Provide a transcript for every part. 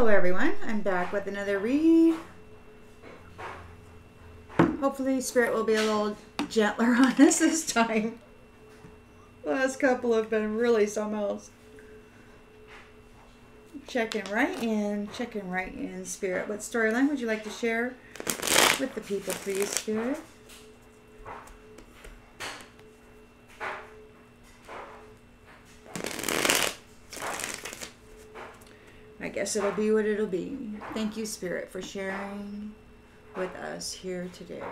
Hello everyone, I'm back with another read. Hopefully Spirit will be a little gentler on us this time. Last couple have been really something else. Checking right in, checking right in, Spirit. What storyline would you like to share with the people, please, Spirit? Guess it'll be what it'll be. Thank you, Spirit, for sharing with us here today.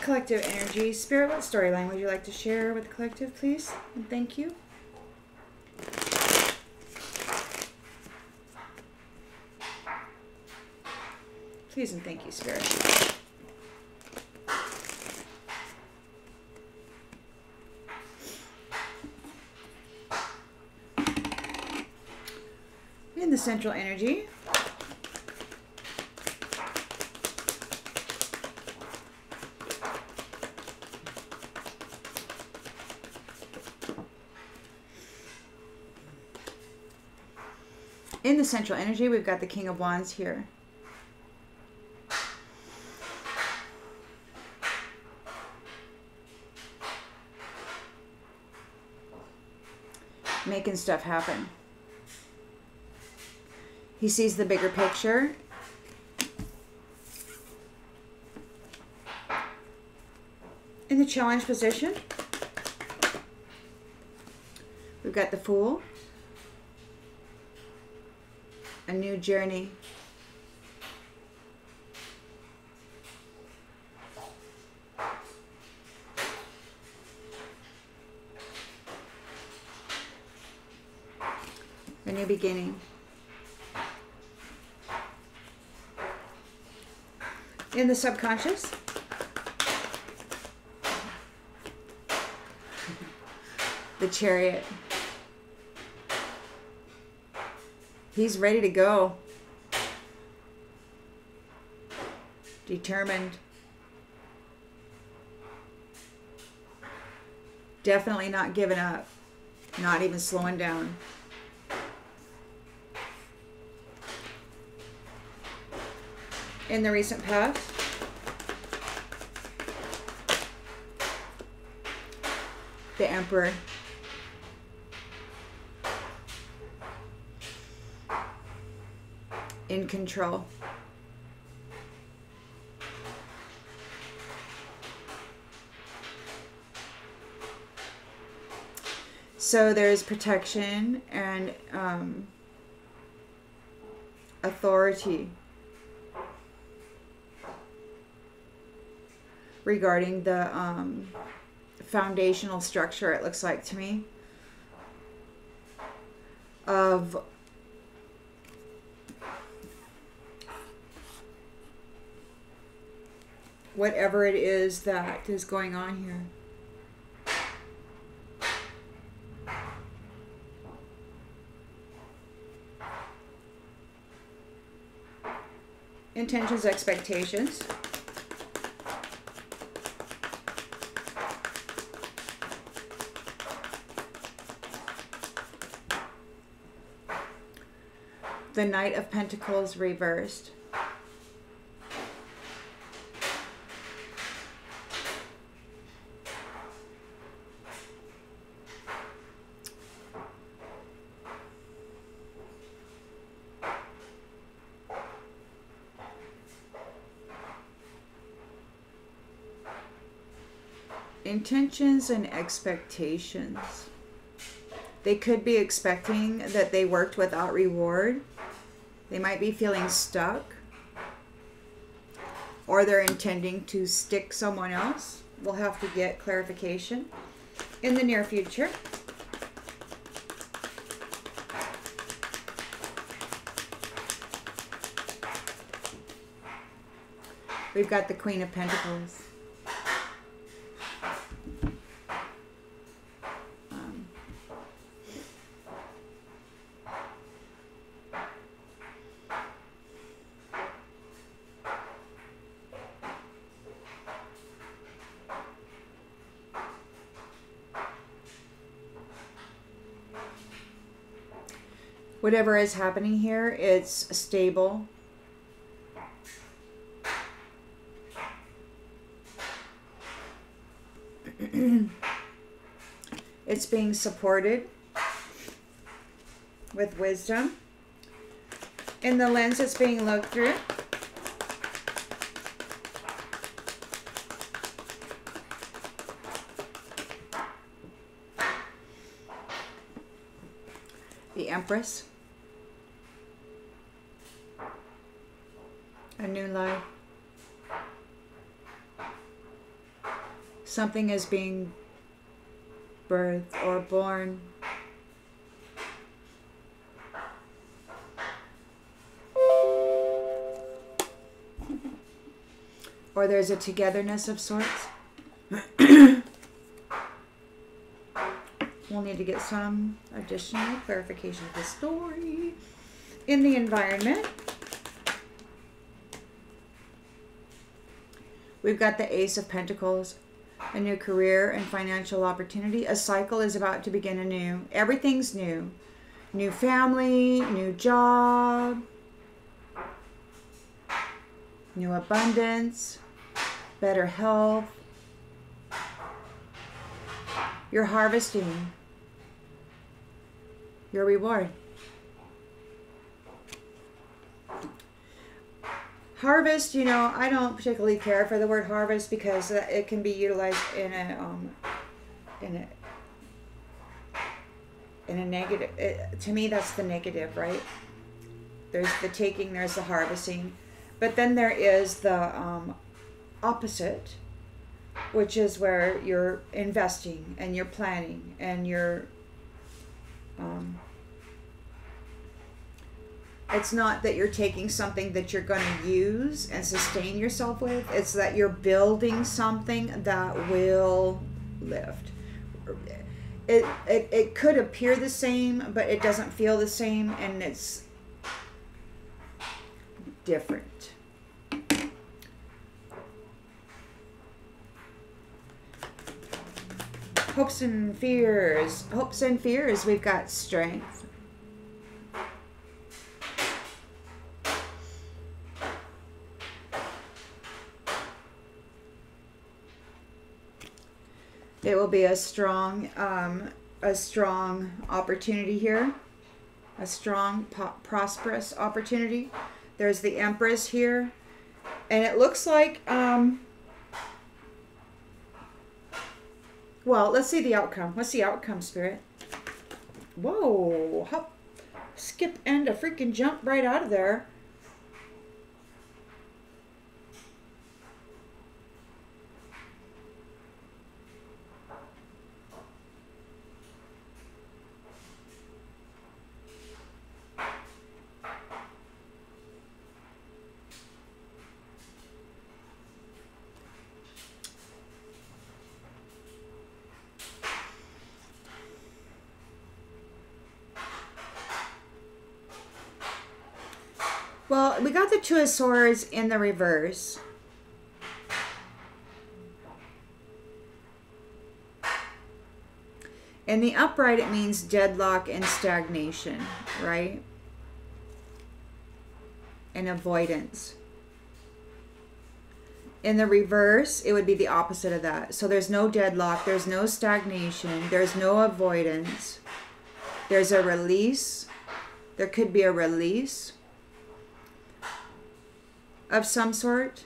Collective energy. Spirit, what storyline would you like to share with the collective, please? And thank you. Please and thank you, Spirit. Central energy, in the central energy, we've got the King of Wands here. Making stuff happen. He sees the bigger picture. In the challenge position, we've got the Fool a new journey. A new beginning. In the subconscious, the chariot. He's ready to go. Determined. Definitely not giving up. Not even slowing down. In the recent past, the Emperor. in control. So there's protection and um, authority regarding the um, foundational structure, it looks like to me, of whatever it is that is going on here. Intentions, expectations. The Knight of Pentacles reversed. intentions and expectations. They could be expecting that they worked without reward. They might be feeling stuck. Or they're intending to stick someone else. We'll have to get clarification in the near future. We've got the Queen of Pentacles. Whatever is happening here, it's stable. it's being supported with wisdom. In the lens it's being looked through. The Empress. A new life. Something is being birthed or born. or there's a togetherness of sorts. we'll need to get some additional clarification of the story in the environment. We've got the Ace of Pentacles, a new career and financial opportunity. A cycle is about to begin anew. Everything's new. New family, new job, new abundance, better health. You're harvesting your reward. Harvest, you know, I don't particularly care for the word harvest because it can be utilized in a um, in a in a negative. It, to me, that's the negative, right? There's the taking, there's the harvesting, but then there is the um, opposite, which is where you're investing and you're planning and you're. Um, it's not that you're taking something that you're going to use and sustain yourself with. It's that you're building something that will lift. It, it, it could appear the same, but it doesn't feel the same, and it's different. hopes and fears. Hopes and fears, we've got strength. It will be a strong, um, a strong opportunity here, a strong, prosperous opportunity. There's the Empress here, and it looks like um, Well, let's see the outcome. What's the outcome, Spirit? Whoa, hop, skip, and a freaking jump right out of there. Well, we got the Two of Swords in the reverse. In the upright, it means deadlock and stagnation, right? And avoidance. In the reverse, it would be the opposite of that. So there's no deadlock, there's no stagnation, there's no avoidance. There's a release. There could be a release of some sort?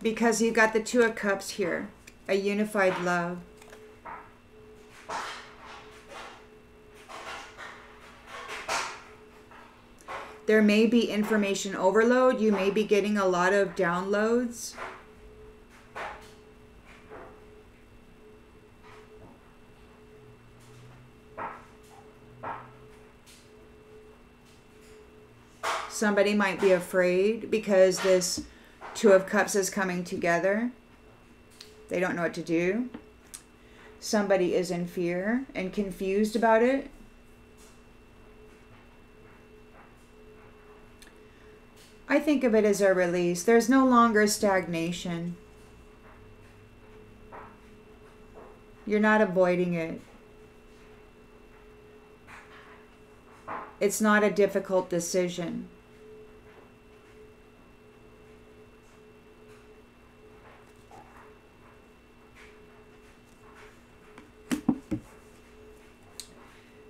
Because you've got the two of cups here a unified love. There may be information overload you may be getting a lot of downloads Somebody might be afraid because this Two of Cups is coming together. They don't know what to do. Somebody is in fear and confused about it. I think of it as a release. There's no longer stagnation. You're not avoiding it. It's not a difficult decision.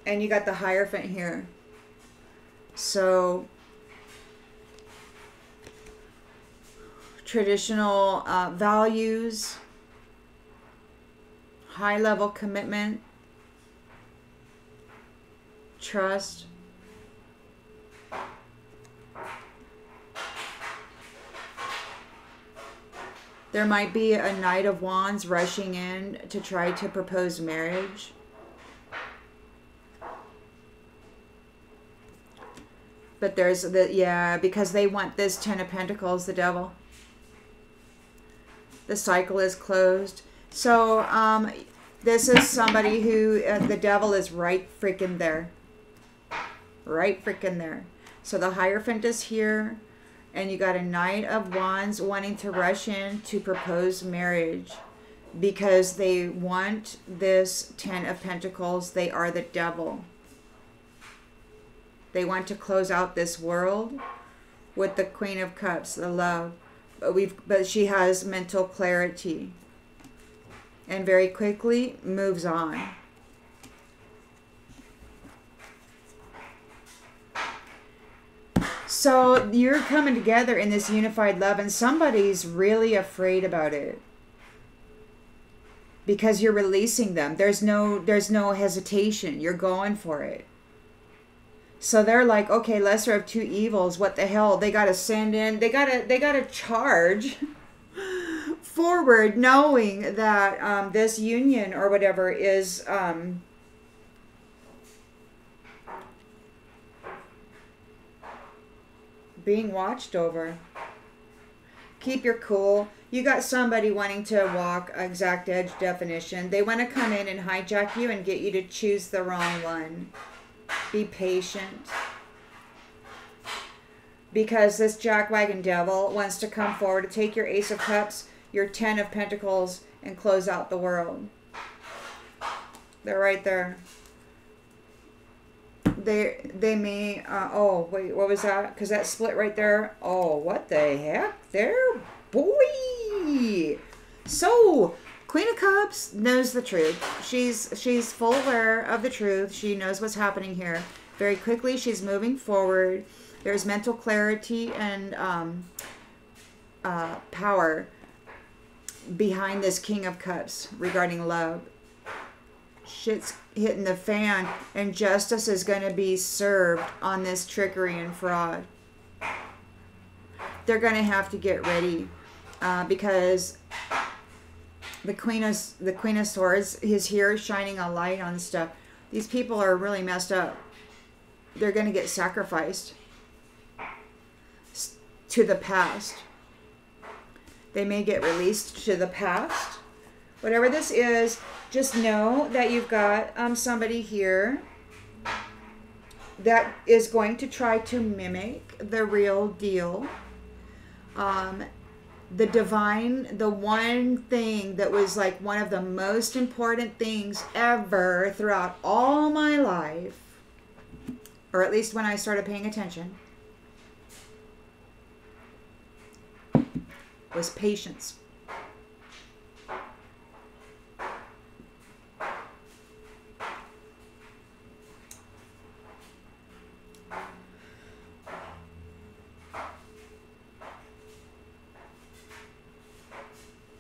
And you got the Hierophant here. So traditional uh, values, high level commitment, trust. There might be a Knight of Wands rushing in to try to propose marriage. But there's the, yeah, because they want this Ten of Pentacles, the devil. The cycle is closed. So, um, this is somebody who, uh, the devil is right freaking there. Right freaking there. So the Hierophant is here. And you got a Knight of Wands wanting to rush in to propose marriage because they want this Ten of Pentacles. They are the devil. They want to close out this world with the Queen of Cups, the love. But we've but she has mental clarity and very quickly moves on. So you're coming together in this unified love, and somebody's really afraid about it because you're releasing them. There's no there's no hesitation. You're going for it. So they're like, okay, lesser of two evils. What the hell? They got to send in. They got to they got to charge forward, knowing that um, this union or whatever is. Um, being watched over. Keep your cool. You got somebody wanting to walk exact edge definition. They want to come in and hijack you and get you to choose the wrong one. Be patient. Because this jackwagon devil wants to come forward to take your Ace of Cups, your Ten of Pentacles, and close out the world. They're right there they they may uh, oh wait what was that because that split right there oh what the heck there boy so queen of cups knows the truth. She's she's full aware of the truth. She knows what's happening here. Very quickly she's moving forward. There's mental clarity and um, uh, power behind this king of cups regarding love. Shit's hitting the fan and justice is going to be served on this trickery and fraud. They're going to have to get ready uh, because the queen of the queen of swords is here shining a light on stuff. These people are really messed up. They're going to get sacrificed to the past. They may get released to the past. Whatever this is, just know that you've got um, somebody here that is going to try to mimic the real deal. Um, the divine, the one thing that was like one of the most important things ever throughout all my life, or at least when I started paying attention, was patience.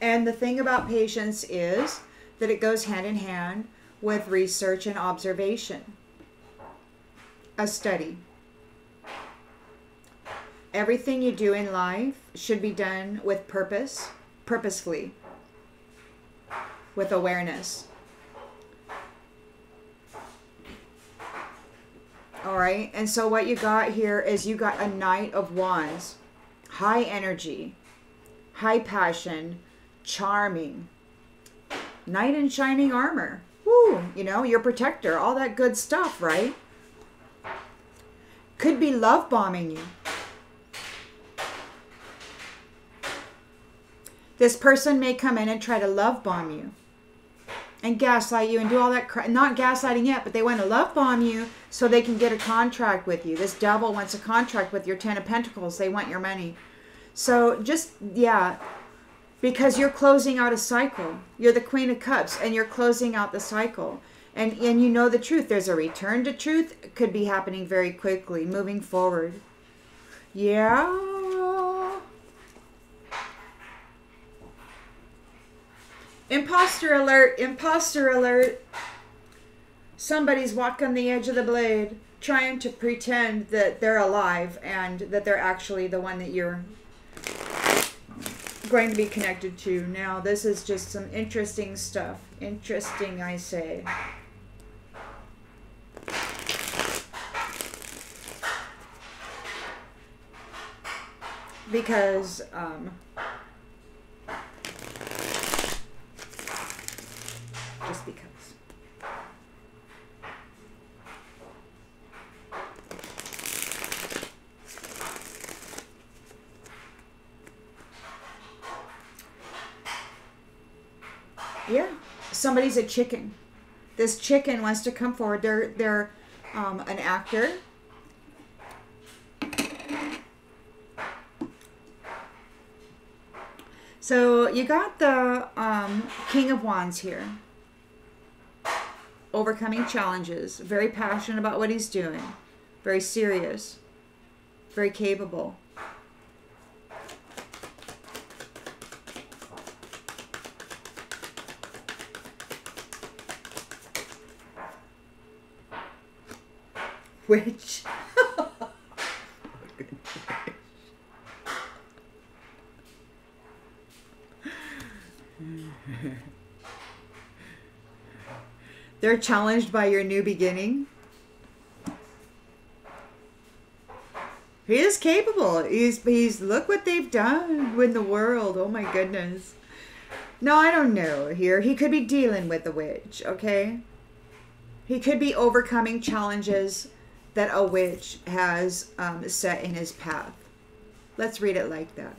And the thing about patience is that it goes hand in hand with research and observation, a study. Everything you do in life should be done with purpose, purposefully, with awareness. All right. And so what you got here is you got a Knight of Wands, high energy, high passion, charming. Knight in shining armor. Woo, you know, your protector, all that good stuff, right? Could be love bombing you. This person may come in and try to love bomb you. and gaslight you and do all that crap. Not gaslighting yet, but they want to love bomb you so they can get a contract with you. This devil wants a contract with your Ten of Pentacles. They want your money. So just, yeah, because you're closing out a cycle. You're the Queen of Cups and you're closing out the cycle. And, and you know the truth. There's a return to truth. It could be happening very quickly, moving forward. Yeah. Imposter alert, imposter alert. Somebody's walking the edge of the blade, trying to pretend that they're alive and that they're actually the one that you're going to be connected to. Now, this is just some interesting stuff. Interesting, I say. Because, um, just because. Yeah, somebody's a chicken. This chicken wants to come forward. They're they're um, an actor. So you got the um, King of Wands here. Overcoming challenges. Very passionate about what he's doing. Very serious. Very capable. Which They're challenged by your new beginning. He is capable. He's he's look what they've done in the world. Oh my goodness. No, I don't know here. He could be dealing with a witch, okay? He could be overcoming challenges that a witch has um, set in his path. Let's read it like that.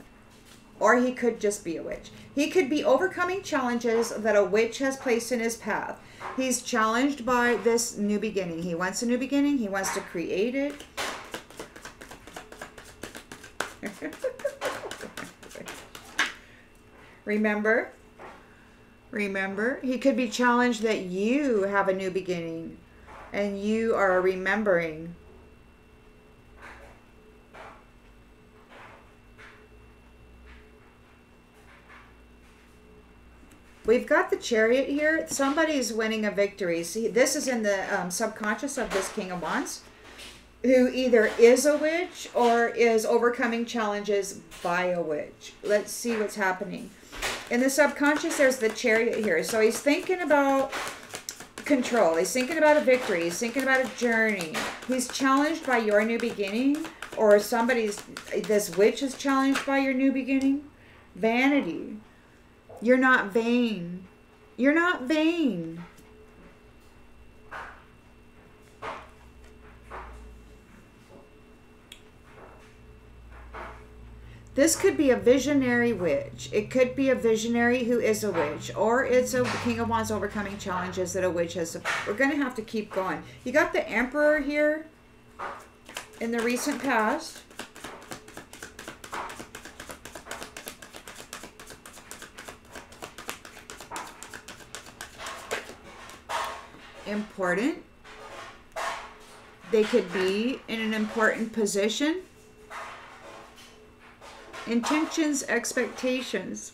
Or he could just be a witch. He could be overcoming challenges that a witch has placed in his path. He's challenged by this new beginning. He wants a new beginning. He wants to create it. Remember? Remember? He could be challenged that you have a new beginning and you are remembering. We've got the chariot here. Somebody's winning a victory. See, this is in the um, subconscious of this King of Wands, who either is a witch or is overcoming challenges by a witch. Let's see what's happening. In the subconscious, there's the chariot here. So he's thinking about control. He's thinking about a victory. He's thinking about a journey. He's challenged by your new beginning, or somebody's, this witch is challenged by your new beginning. Vanity. You're not vain. You're not vain. This could be a visionary witch. It could be a visionary who is a witch, or it's a King of Wands overcoming challenges that a witch has. We're going to have to keep going. You got the Emperor here in the recent past. Important. They could be in an important position intentions, expectations.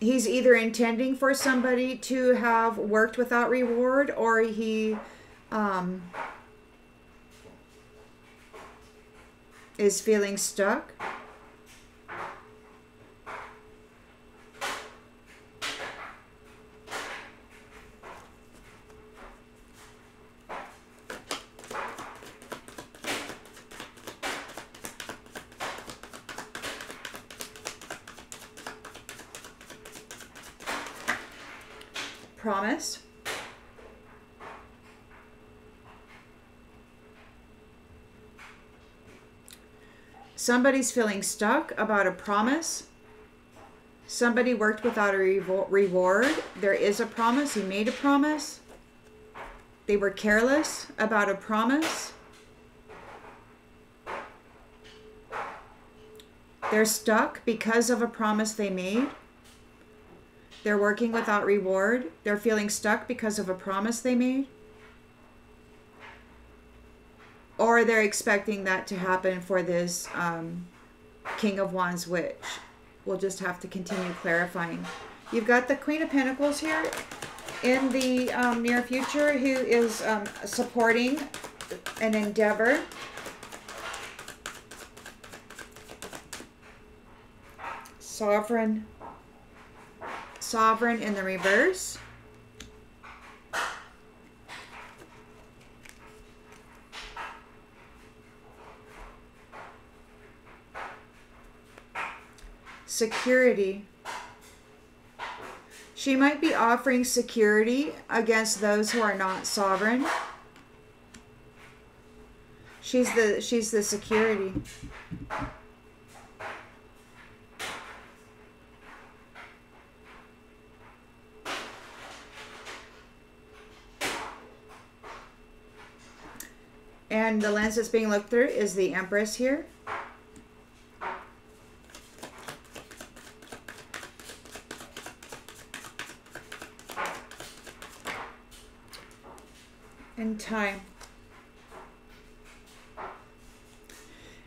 He's either intending for somebody to have worked without reward or he um, is feeling stuck. promise. Somebody's feeling stuck about a promise. Somebody worked without a reward. There is a promise. He made a promise. They were careless about a promise. They're stuck because of a promise they made. They're working without reward. They're feeling stuck because of a promise they made. Or they're expecting that to happen for this um, King of Wands witch. We'll just have to continue clarifying. You've got the Queen of Pentacles here in the um, near future who is um, supporting an endeavor. Sovereign. Sovereign in the reverse. Security. She might be offering security against those who are not sovereign. She's the she's the security. And the lens that's being looked through is the Empress here. And time.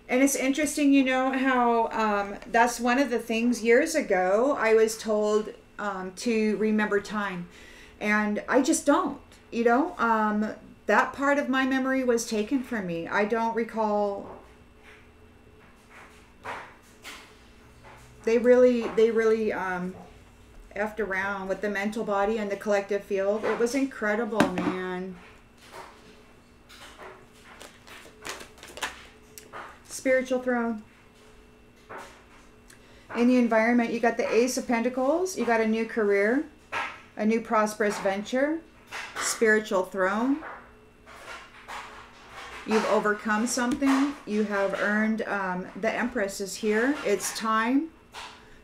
And it's interesting, you know, how um, that's one of the things years ago I was told um, to remember time. And I just don't, you know. Um, that part of my memory was taken from me. I don't recall. They really, they really um, effed around with the mental body and the collective field. It was incredible, man. Spiritual throne. In the environment, you got the Ace of Pentacles. You got a new career, a new prosperous venture, spiritual throne. You've overcome something. You have earned, um, the Empress is here. It's time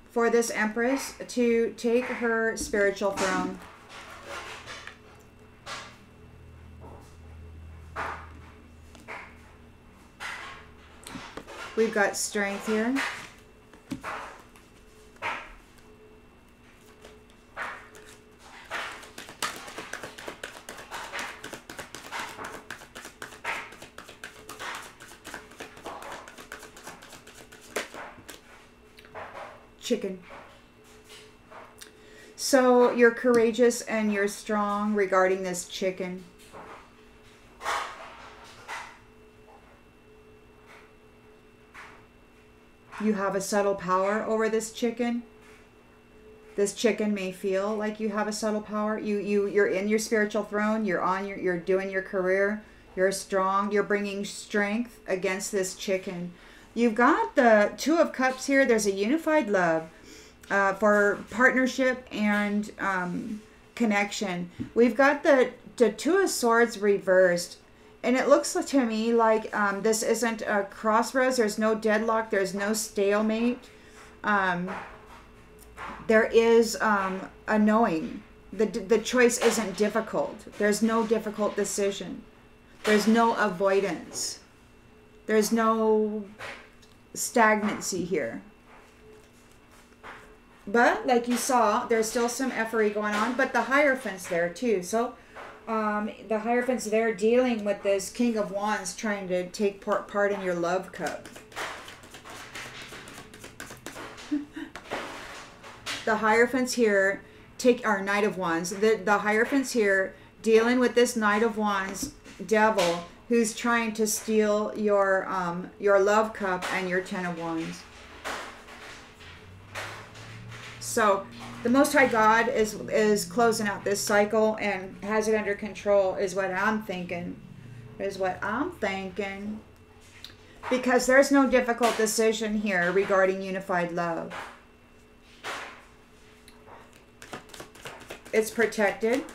for this Empress to take her spiritual throne. We've got strength here. chicken. So you're courageous and you're strong regarding this chicken. You have a subtle power over this chicken. This chicken may feel like you have a subtle power. You you you're in your spiritual throne. You're on your you're doing your career. You're strong. You're bringing strength against this chicken. You've got the Two of Cups here. There's a unified love uh, for partnership and um, connection. We've got the, the Two of Swords reversed. And it looks to me like um, this isn't a crossroads. There's no deadlock. There's no stalemate. Um, there is um, a knowing. The, the choice isn't difficult. There's no difficult decision. There's no avoidance. There's no stagnancy here. But like you saw, there's still some effery going on, but the Hierophant's there too. So um, the Hierophant's there dealing with this King of Wands trying to take part, part in your love cup. the Hierophant's here, take our Knight of Wands. The, the Hierophant's here dealing with this Knight of Wands devil who's trying to steal your um, your love cup and your Ten of Wands. So the Most High God is is closing out this cycle and has it under control. Is what I'm thinking. Is what I'm thinking. Because there's no difficult decision here regarding unified love. It's protected.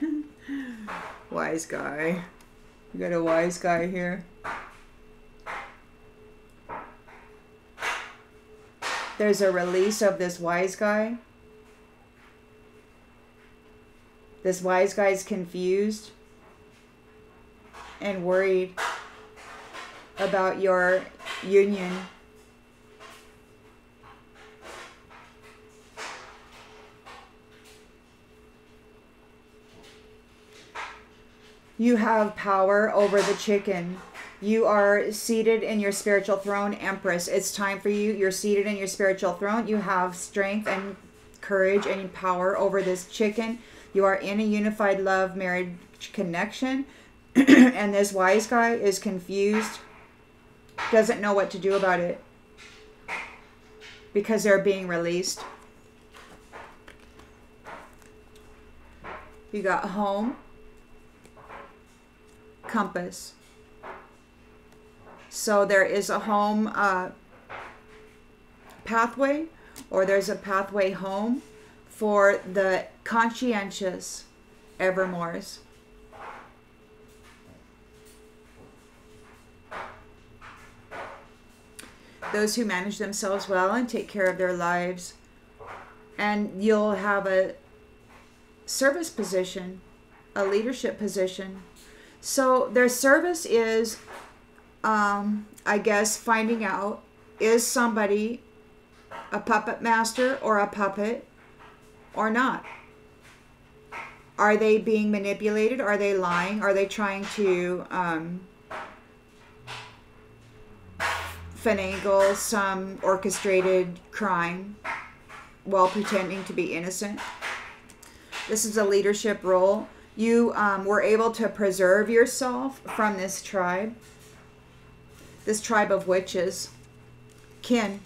Wise guy. You got a wise guy here. There's a release of this wise guy. This wise guy's confused and worried about your union. You have power over the chicken. You are seated in your spiritual throne, Empress. It's time for you. You're seated in your spiritual throne. You have strength and courage and power over this chicken. You are in a unified love marriage connection. and this wise guy is confused, doesn't know what to do about it because they're being released. You got home, compass. So there is a home uh, pathway, or there's a pathway home for the conscientious evermores. Those who manage themselves well and take care of their lives. And you'll have a service position, a leadership position. So their service is, um, I guess, finding out is somebody a puppet master or a puppet or not? Are they being manipulated? Are they lying? Are they trying to um, finagle some orchestrated crime while pretending to be innocent? This is a leadership role. You um, were able to preserve yourself from this tribe, this tribe of witches, kin.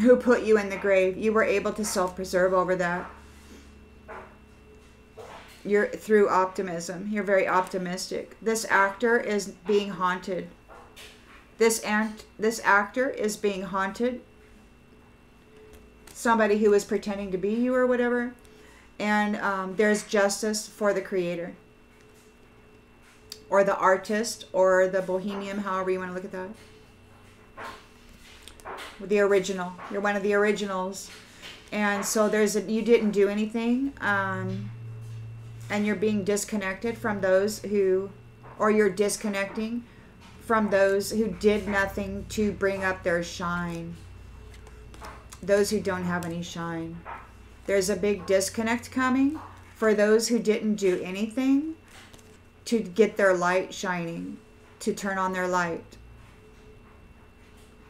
who put you in the grave. You were able to self preserve over that. You're through optimism. You're very optimistic. This actor is being haunted. This act this actor is being haunted. Somebody who is pretending to be you or whatever. And um, there's justice for the creator. Or the artist or the bohemian, however you want to look at that the original. You're one of the originals, and so there's a, you didn't do anything, um, and you're being disconnected from those who, or you're disconnecting from those who did nothing to bring up their shine. Those who don't have any shine. There's a big disconnect coming for those who didn't do anything to get their light shining, to turn on their light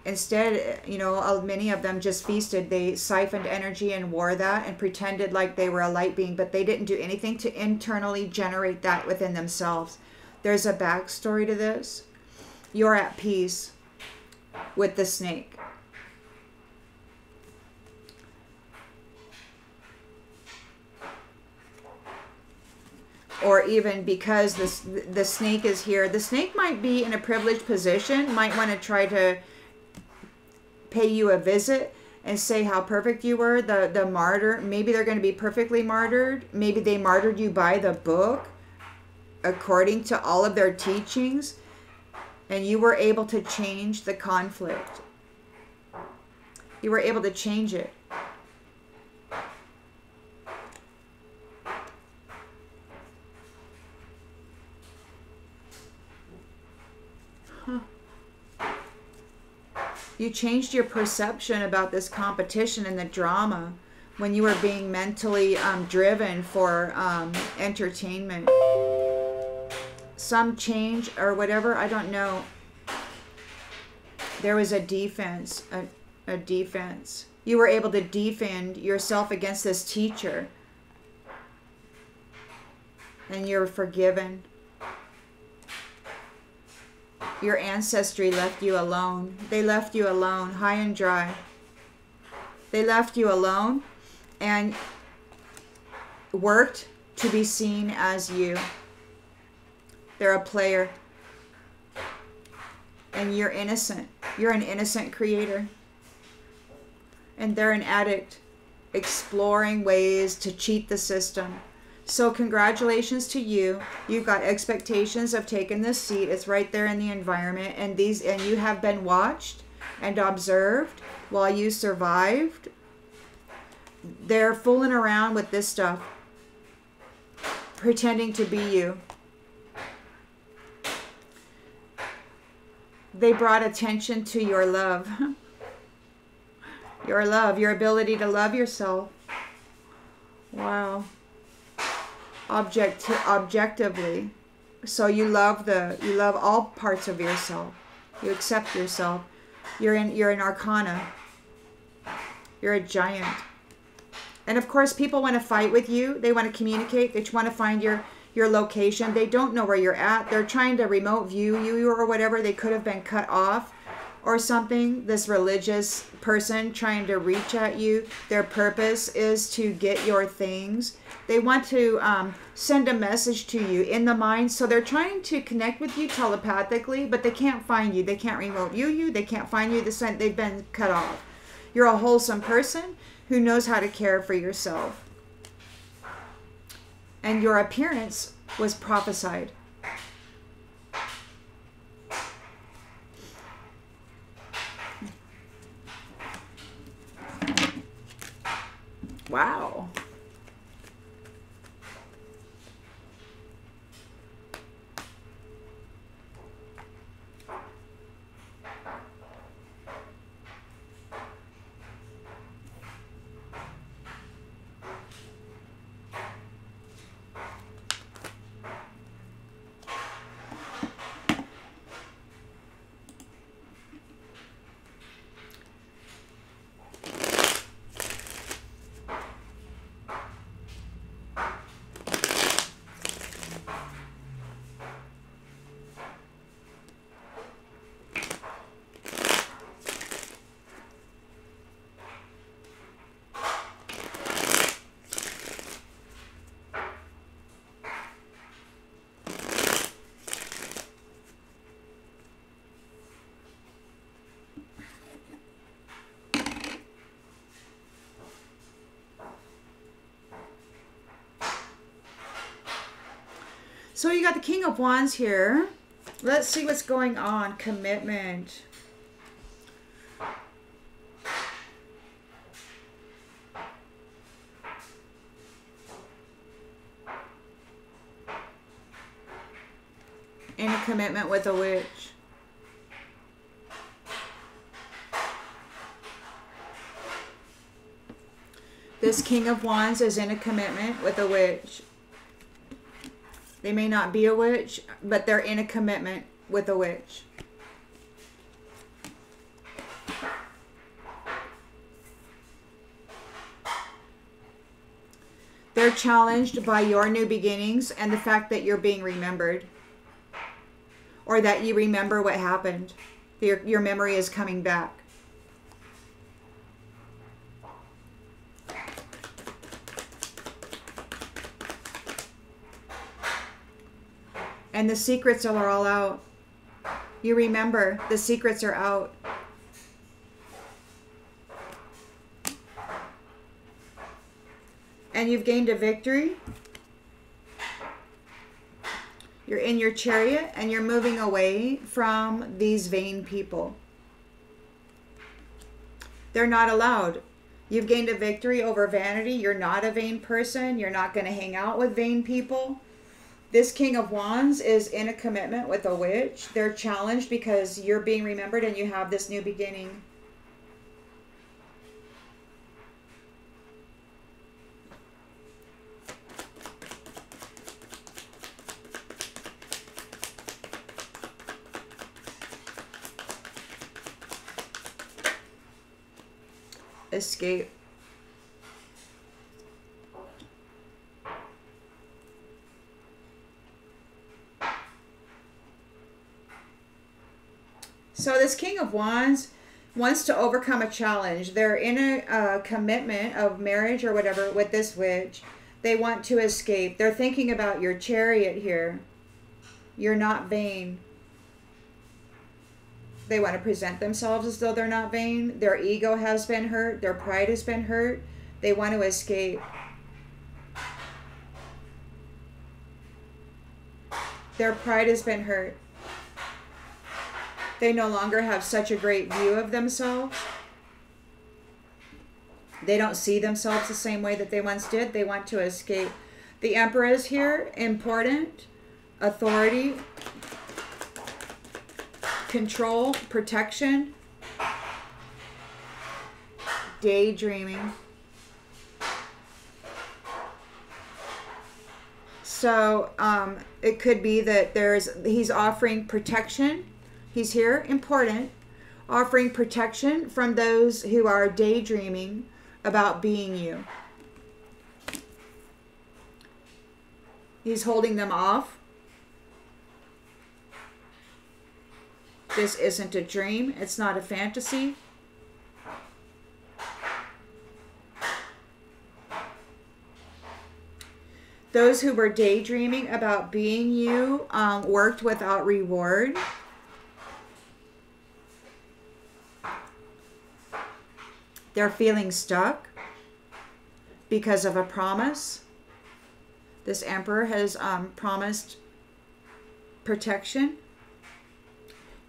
instead, you know, uh, many of them just feasted. They siphoned energy and wore that and pretended like they were a light being, but they didn't do anything to internally generate that within themselves. There's a backstory to this. You're at peace with the snake. Or even because this the snake is here the snake might be in a privileged position might want to try to pay you a visit and say how perfect you were the the martyr maybe they're going to be perfectly martyred maybe they martyred you by the book according to all of their teachings and you were able to change the conflict. You were able to change it you changed your perception about this competition and the drama when you were being mentally um, driven for um, entertainment. Some change or whatever, I don't know. There was a defense, a, a defense. You were able to defend yourself against this teacher. And you're forgiven. Your ancestry left you alone. They left you alone, high and dry. They left you alone and worked to be seen as you. They're a player. And you're innocent. You're an innocent creator. And they're an addict exploring ways to cheat the system So congratulations to you. You've got expectations of taking this seat. It's right there in the environment and these and you have been watched and observed while you survived. They're fooling around with this stuff. Pretending to be you. They brought attention to your love. your love, your ability to love yourself. Wow object objectively. So you love the you love all parts of yourself. You accept yourself. You're in you're an arcana. You're a giant. And of course people want to fight with you. They want to communicate. They want to find your your location. They don't know where you're at. They're trying to remote view you or whatever. They could have been cut off or something, this religious person trying to reach at you, their purpose is to get your things. They want to um, send a message to you in the mind. So they're trying to connect with you telepathically, but they can't find you. They can't remote view you. They can't find you. The they've been cut off. You're a wholesome person who knows how to care for yourself. And your appearance was prophesied. Wow. So you got the King of Wands here. Let's see what's going on. Commitment. In a commitment with a witch. This King of Wands is in a commitment with a witch. They may not be a witch, but they're in a commitment with a witch. They're challenged by your new beginnings and the fact that you're being remembered. Or that you remember what happened. Your, your memory is coming back. And the secrets are all out. You remember, the secrets are out. And you've gained a victory. You're in your chariot and you're moving away from these vain people. They're not allowed. You've gained a victory over vanity. You're not a vain person. You're not going to hang out with vain people. This King of Wands is in a commitment with a witch. They're challenged because you're being remembered and you have this new beginning. Escape. So this King of Wands wants to overcome a challenge. They're in a, commitment of marriage or whatever with this witch. They want to escape. They're thinking about your chariot here. You're not vain. They want to present themselves as though they're not vain. Their ego has been hurt. Their pride has been hurt. They want to escape. Their pride has been hurt. They no longer have such a great view of themselves. They don't see themselves the same way that they once did. They want to escape. The Emperor is here, important, authority, control, protection, daydreaming. So um, it could be that there's he's offering protection. He's here, important, offering protection from those who are daydreaming about being you. He's holding them off. This isn't a dream. It's not a fantasy. Those who were daydreaming about being you um, worked without reward. They're feeling stuck because of a promise. This emperor has um, promised protection.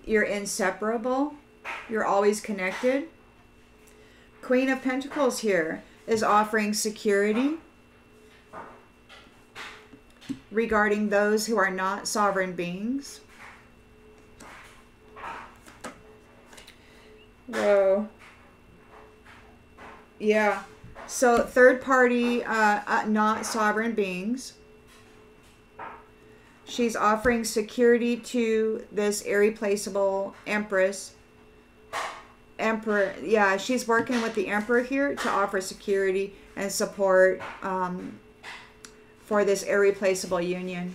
You're inseparable. You're always connected. Queen of Pentacles here is offering security regarding those who are not sovereign beings. Whoa. Yeah. So third party, uh, uh, not sovereign beings. She's offering security to this irreplaceable empress. Emperor, yeah, she's working with the emperor here to offer security and support um, for this irreplaceable union.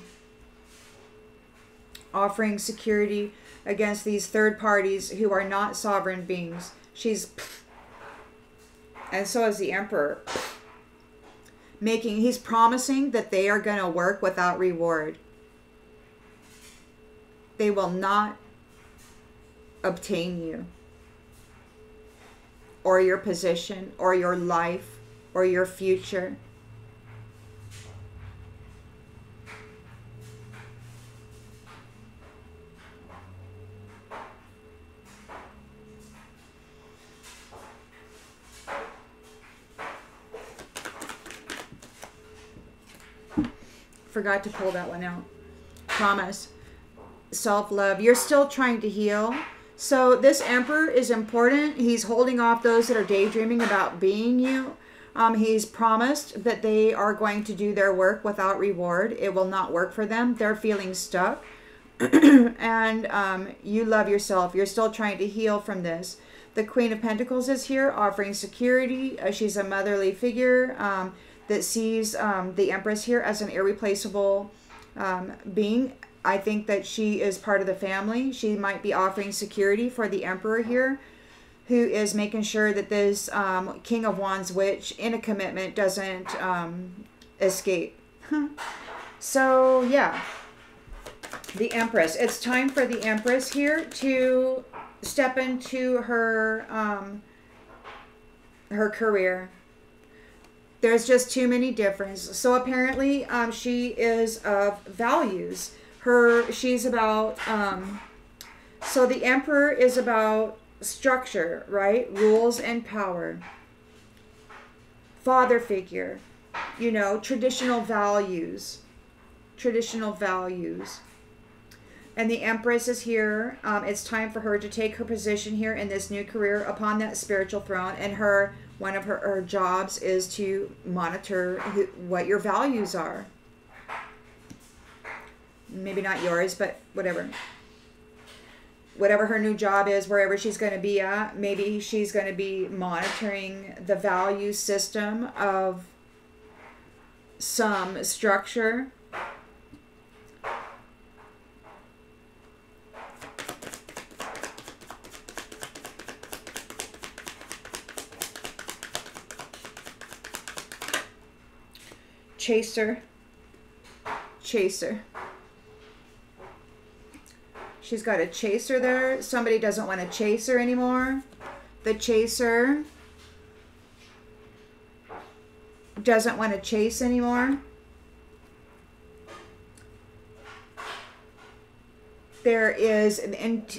Offering security against these third parties who are not sovereign beings. She's and so is the emperor making he's promising that they are going to work without reward. They will not obtain you or your position or your life or your future forgot to pull that one out. Promise. Self love. You're still trying to heal. So this emperor is important. He's holding off those that are daydreaming about being you. Um, he's promised that they are going to do their work without reward. It will not work for them. They're feeling stuck. and um, you love yourself. You're still trying to heal from this. The Queen of Pentacles is here offering security. Uh, she's a motherly figure. Um, that sees um, the Empress here as an irreplaceable um, being. I think that she is part of the family. She might be offering security for the Emperor here, who is making sure that this um, King of Wands witch in a commitment doesn't um, escape. so, yeah. The Empress. It's time for the Empress here to step into her um, her career there's just too many differences. So apparently, um, she is of values. Her she's about. Um, so the emperor is about structure, right? Rules and power. Father figure, you know, traditional values, traditional values. And the Empress is here. Um, it's time for her to take her position here in this new career upon that spiritual throne. And her one of her, her jobs is to monitor who, what your values are. Maybe not yours, but whatever. Whatever her new job is, wherever she's going to be at, maybe she's going to be monitoring the value system of some structure Chaser. Chaser. She's got a chaser there. Somebody doesn't want to chase her anymore. The chaser doesn't want to chase anymore. there is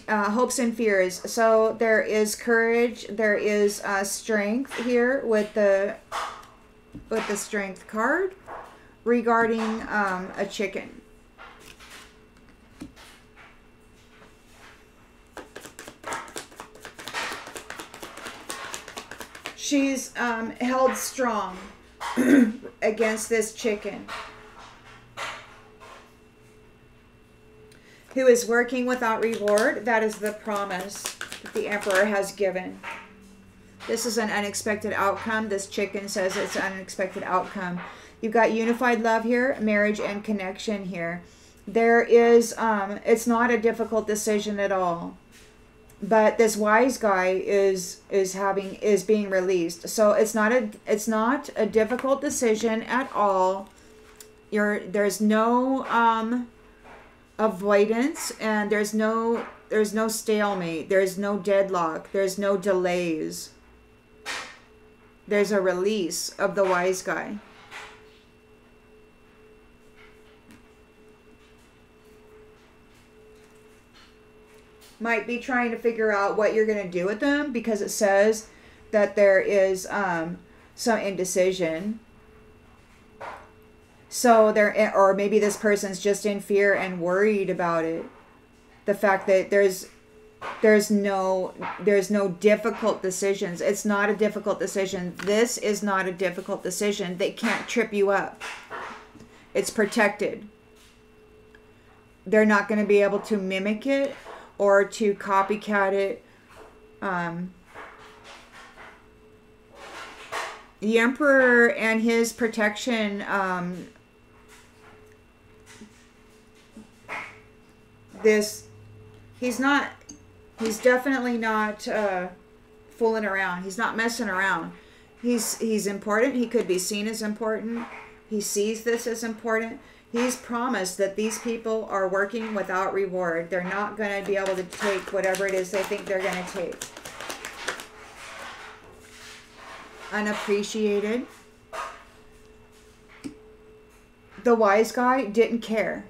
uh, hopes and fears. So there is courage. There is uh, strength here with the with the strength card regarding um, a chicken. She's um, held strong against this chicken. Who is working without reward? That is the promise that the emperor has given. This is an unexpected outcome. This chicken says it's an unexpected outcome. You've got unified love here, marriage and connection here. There is, um, it's not a difficult decision at all. But this wise guy is is having is being released. So it's not a it's not a difficult decision at all. You're there's no um avoidance and there's no there's no stalemate. There's no deadlock. There's no delays. There's a release of the wise guy. Might be trying to figure out what you're going to do with them because it says that there is um, some indecision. So there, or maybe this person's just in fear and worried about it. The fact that there's there's no there's no difficult decisions. It's not a difficult decision. This is not a difficult decision. They can't trip you up. It's protected. They're not going to be able to mimic it or to copycat it. Um, the emperor and his protection um, this he's not he's definitely not uh, fooling around. He's not messing around. He's he's important. He could be seen as important. He sees this as important He's promised that these people are working without reward. They're not going to be able to take whatever it is they think they're going to take. Unappreciated. The wise guy didn't care.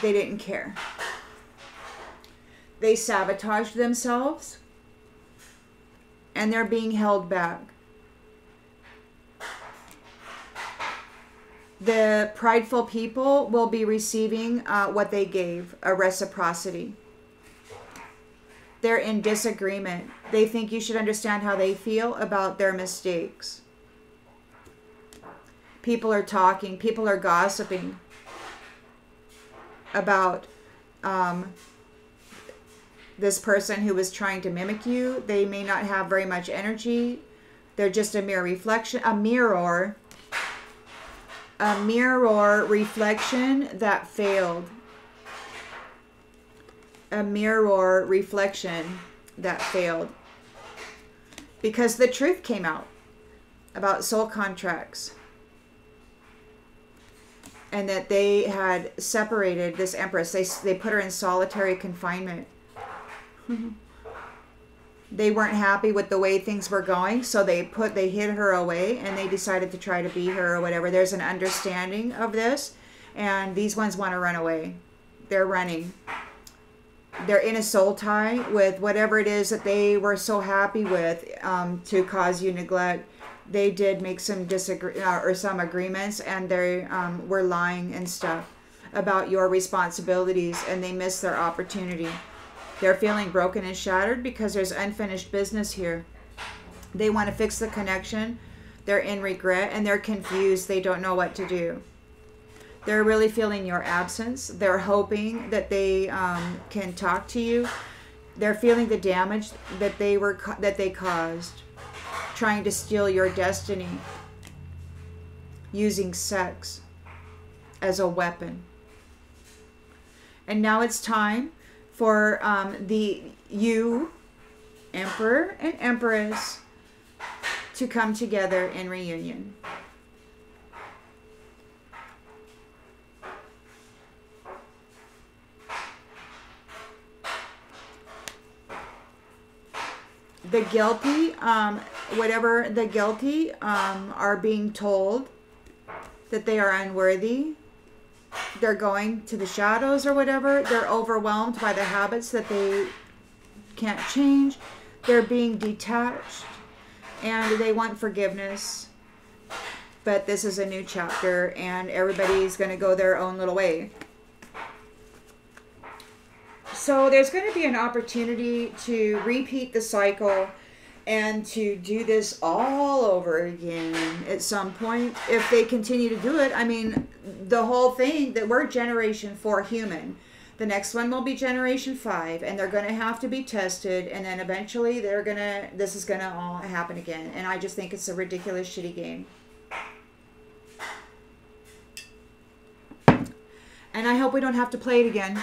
They didn't care. They sabotaged themselves and they're being held back. The prideful people will be receiving uh, what they gave a reciprocity. They're in disagreement. They think you should understand how they feel about their mistakes. People are talking, people are gossiping about um, this person who was trying to mimic you. They may not have very much energy. They're just a mere reflection, a mirror a mirror reflection that failed. A mirror reflection that failed. Because the truth came out about soul contracts. And that they had separated this empress. They, they put her in solitary confinement. they weren't happy with the way things were going so they put they hid her away and they decided to try to be her or whatever. There's an understanding of this and these ones want to run away. They're running. They're in a soul tie with whatever it is that they were so happy with um, to cause you neglect. They did make some disagree uh, or some agreements and they um, were lying and stuff about your responsibilities and they missed their opportunity they're feeling broken and shattered because there's unfinished business here. They want to fix the connection. They're in regret and they're confused. They don't know what to do. They're really feeling your absence. They're hoping that they um, can talk to you. They're feeling the damage that they were that they caused, trying to steal your destiny, using sex as a weapon. And now it's time for um, the you, emperor and empress, to come together in reunion. The guilty, um, whatever the guilty um, are being told that they are unworthy. They're going to the shadows or whatever. They're overwhelmed by the habits that they can't change. They're being detached and they want forgiveness. But this is a new chapter and everybody's going to go their own little way. So there's going to be an opportunity to repeat the cycle and to do this all over again at some point if they continue to do it. I mean, the whole thing that we're generation 4 human. The next one will be generation 5 and they're going to have to be tested and then eventually they're going to this is going to all happen again. And I just think it's a ridiculous shitty game. And I hope we don't have to play it again.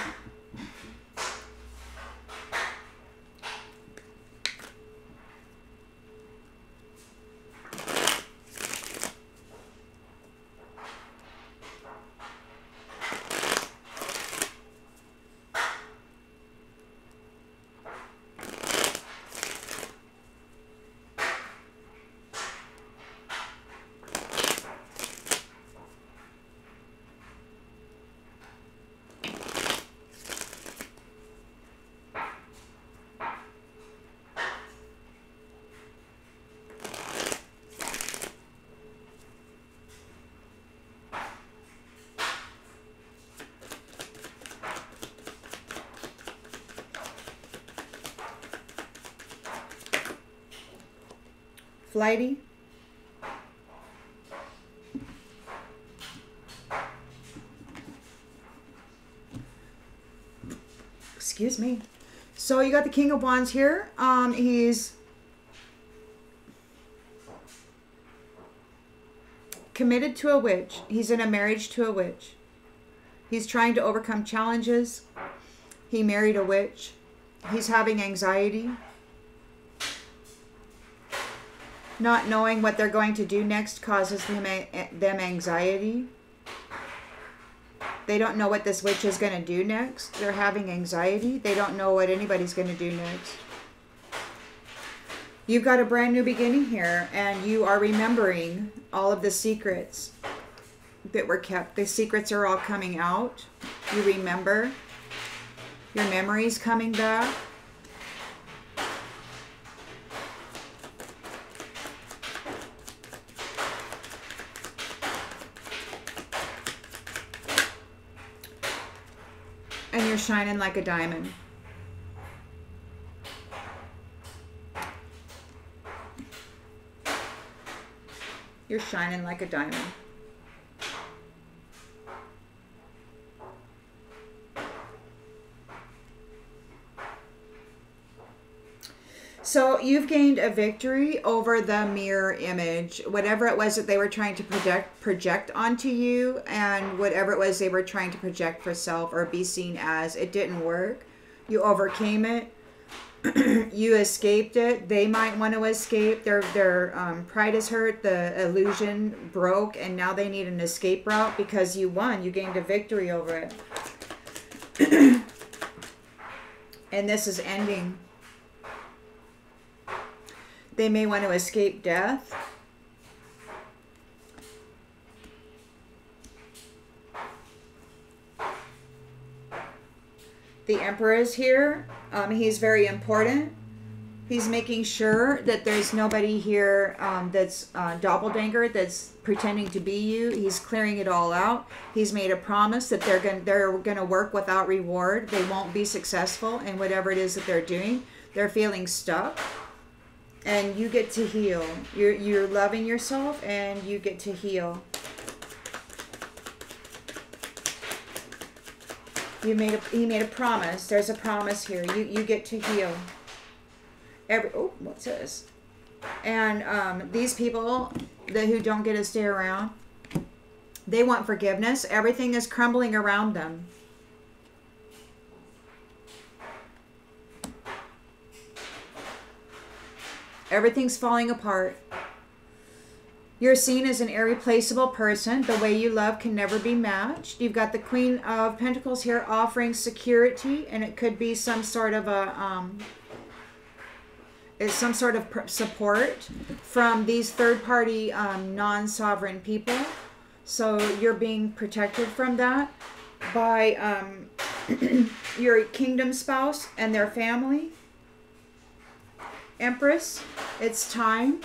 Flighty. Excuse me. So you got the King of Wands here. Um, he's committed to a witch. He's in a marriage to a witch. He's trying to overcome challenges. He married a witch. He's having anxiety. Not knowing what they're going to do next causes them, them anxiety. They don't know what this witch is going to do next. They're having anxiety. They don't know what anybody's going to do next. You've got a brand new beginning here, and you are remembering all of the secrets that were kept. The secrets are all coming out. You remember. Your memories coming back. Shining like a diamond. You're shining like a diamond. So you've gained a victory over the mirror image, whatever it was that they were trying to project project onto you, and whatever it was they were trying to project for self or be seen as. It didn't work. You overcame it. you escaped it. They might want to escape. Their their um, pride is hurt. The illusion broke, and now they need an escape route because you won. You gained a victory over it. and this is ending. They may want to escape death. The Emperor is here. Um, he's very important. He's making sure that there's nobody here um, that's uh, doppelganger that's pretending to be you. He's clearing it all out. He's made a promise that they're going they're going to work without reward. They won't be successful in whatever it is that they're doing. They're feeling stuck and you get to heal. You're you're loving yourself and you get to heal. You made a he made a promise. There's a promise here. You you get to heal. Every oh what's this? And um, these people that who don't get to stay around, they want forgiveness. Everything is crumbling around them. Everything's falling apart. You're seen as an irreplaceable person. The way you love can never be matched. You've got the Queen of Pentacles here offering security, and it could be some sort of a um, is some sort of support from these third-party um, non-sovereign people. So you're being protected from that by um, your kingdom spouse and their family. Empress, it's time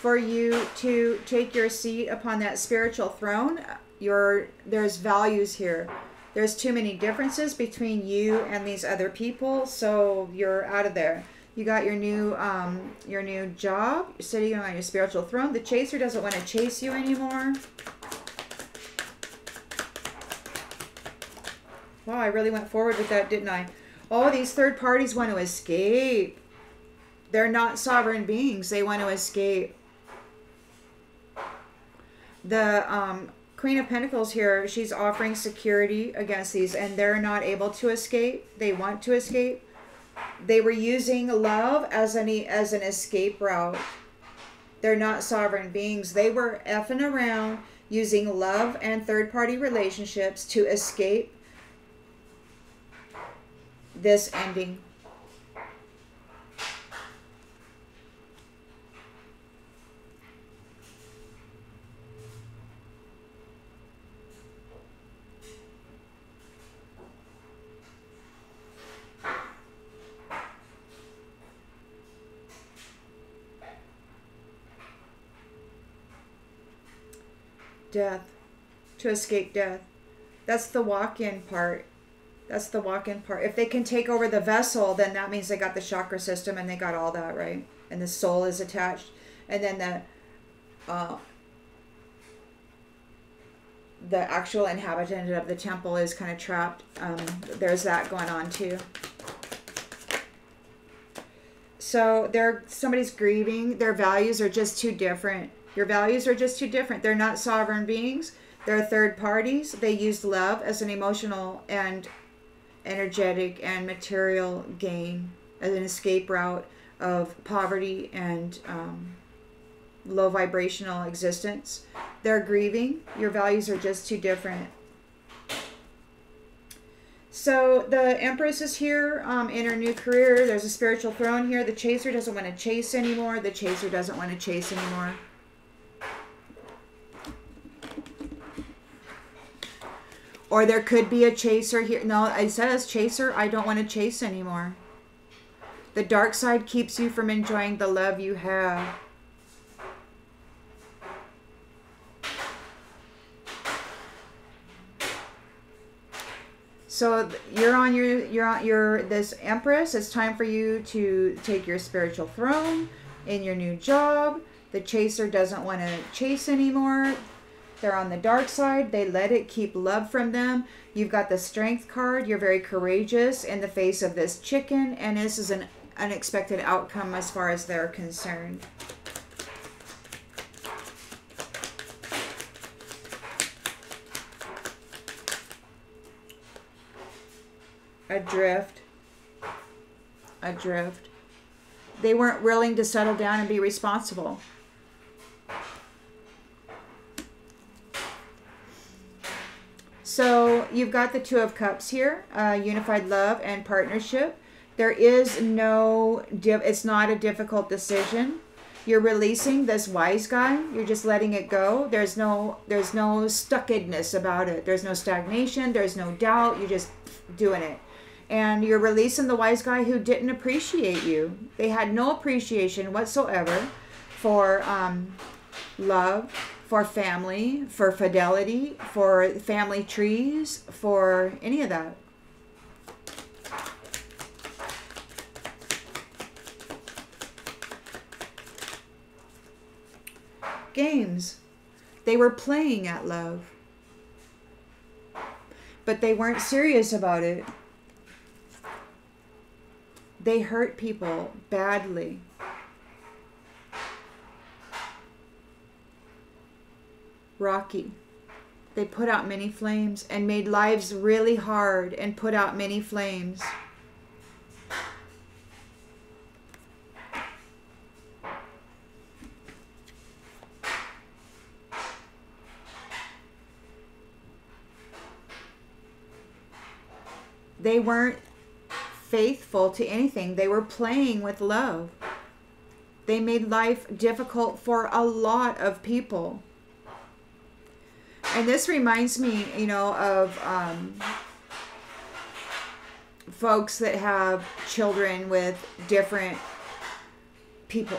for you to take your seat upon that spiritual throne. Your there's values here. There's too many differences between you and these other people, so you're out of there. You got your new um, your new job. You're sitting on your spiritual throne. The chaser doesn't want to chase you anymore. Wow, I really went forward with that, didn't I? Oh, these third parties want to escape. They're not sovereign beings. They want to escape. The um, Queen of Pentacles here, she's offering security against these, and they're not able to escape. They want to escape. They were using love as an as an escape route. They're not sovereign beings. They were effing around using love and third party relationships to escape this ending. Death. To escape death. That's the walk in part. That's the walk in part. If they can take over the vessel, then that means they got the chakra system and they got all that, right? And the soul is attached. And then the uh, the actual inhabitant of the temple is kind of trapped. Um, there's that going on too. So there somebody's grieving. Their values are just too different. Your values are just too different. They're not sovereign beings. They're third parties. They use love as an emotional and energetic and material gain as an escape route of poverty and um, low vibrational existence. They're grieving. Your values are just too different. So the Empress is here um, in her new career. There's a spiritual throne here. The Chaser doesn't want to chase anymore. The Chaser doesn't want to chase anymore. Or there could be a chaser here. No, it says chaser. I don't want to chase anymore. The dark side keeps you from enjoying the love you have. So you're on your you're on your this empress. It's time for you to take your spiritual throne in your new job. The chaser doesn't want to chase anymore. They're on the dark side. They let it keep love from them. You've got the strength card. You're very courageous in the face of this chicken, and this is an unexpected outcome as far as they're concerned. Adrift. Adrift. They weren't willing to settle down and be responsible. So you've got the Two of Cups here, uh, unified love and partnership. There is no, it's not a difficult decision. You're releasing this wise guy. You're just letting it go. There's no, there's no stuckedness about it. There's no stagnation. There's no doubt. You're just doing it. And you're releasing the wise guy who didn't appreciate you. They had no appreciation whatsoever for um, love, for family, for fidelity, for family trees, for any of that. Games. They were playing at love. But they weren't serious about it. They hurt people badly. Rocky. They put out many flames and made lives really hard and put out many flames. They weren't faithful to anything. They were playing with love. They made life difficult for a lot of people. And this reminds me, you know, of um, folks that have children with different people.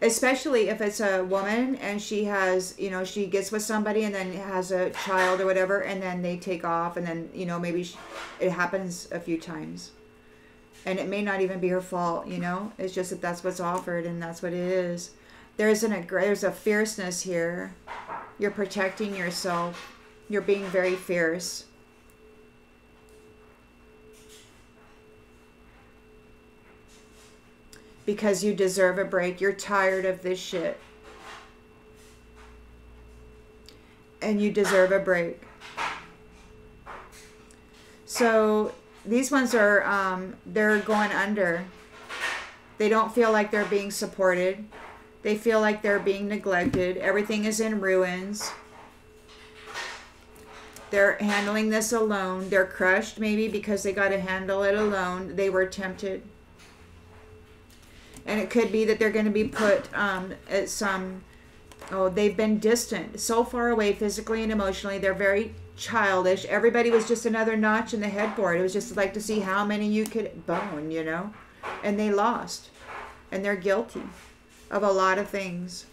Especially if it's a woman and she has, you know, she gets with somebody and then has a child or whatever, and then they take off, and then, you know, maybe she, it happens a few times. And it may not even be her fault, you know? It's just that that's what's offered and that's what it is. There's an there's a fierceness here. You're protecting yourself. You're being very fierce. because you deserve a break. You're tired of this shit. And you deserve a break. So these ones are, um, they're going under. They don't feel like they're being supported. They feel like they're being neglected. Everything is in ruins. They're handling this alone. They're crushed maybe because they got to handle it alone. They were tempted and it could be that they're going to be put um, at some oh they've been distant so far away physically and emotionally they're very childish everybody was just another notch in the headboard it was just like to see how many you could bone you know and they lost and they're guilty of a lot of things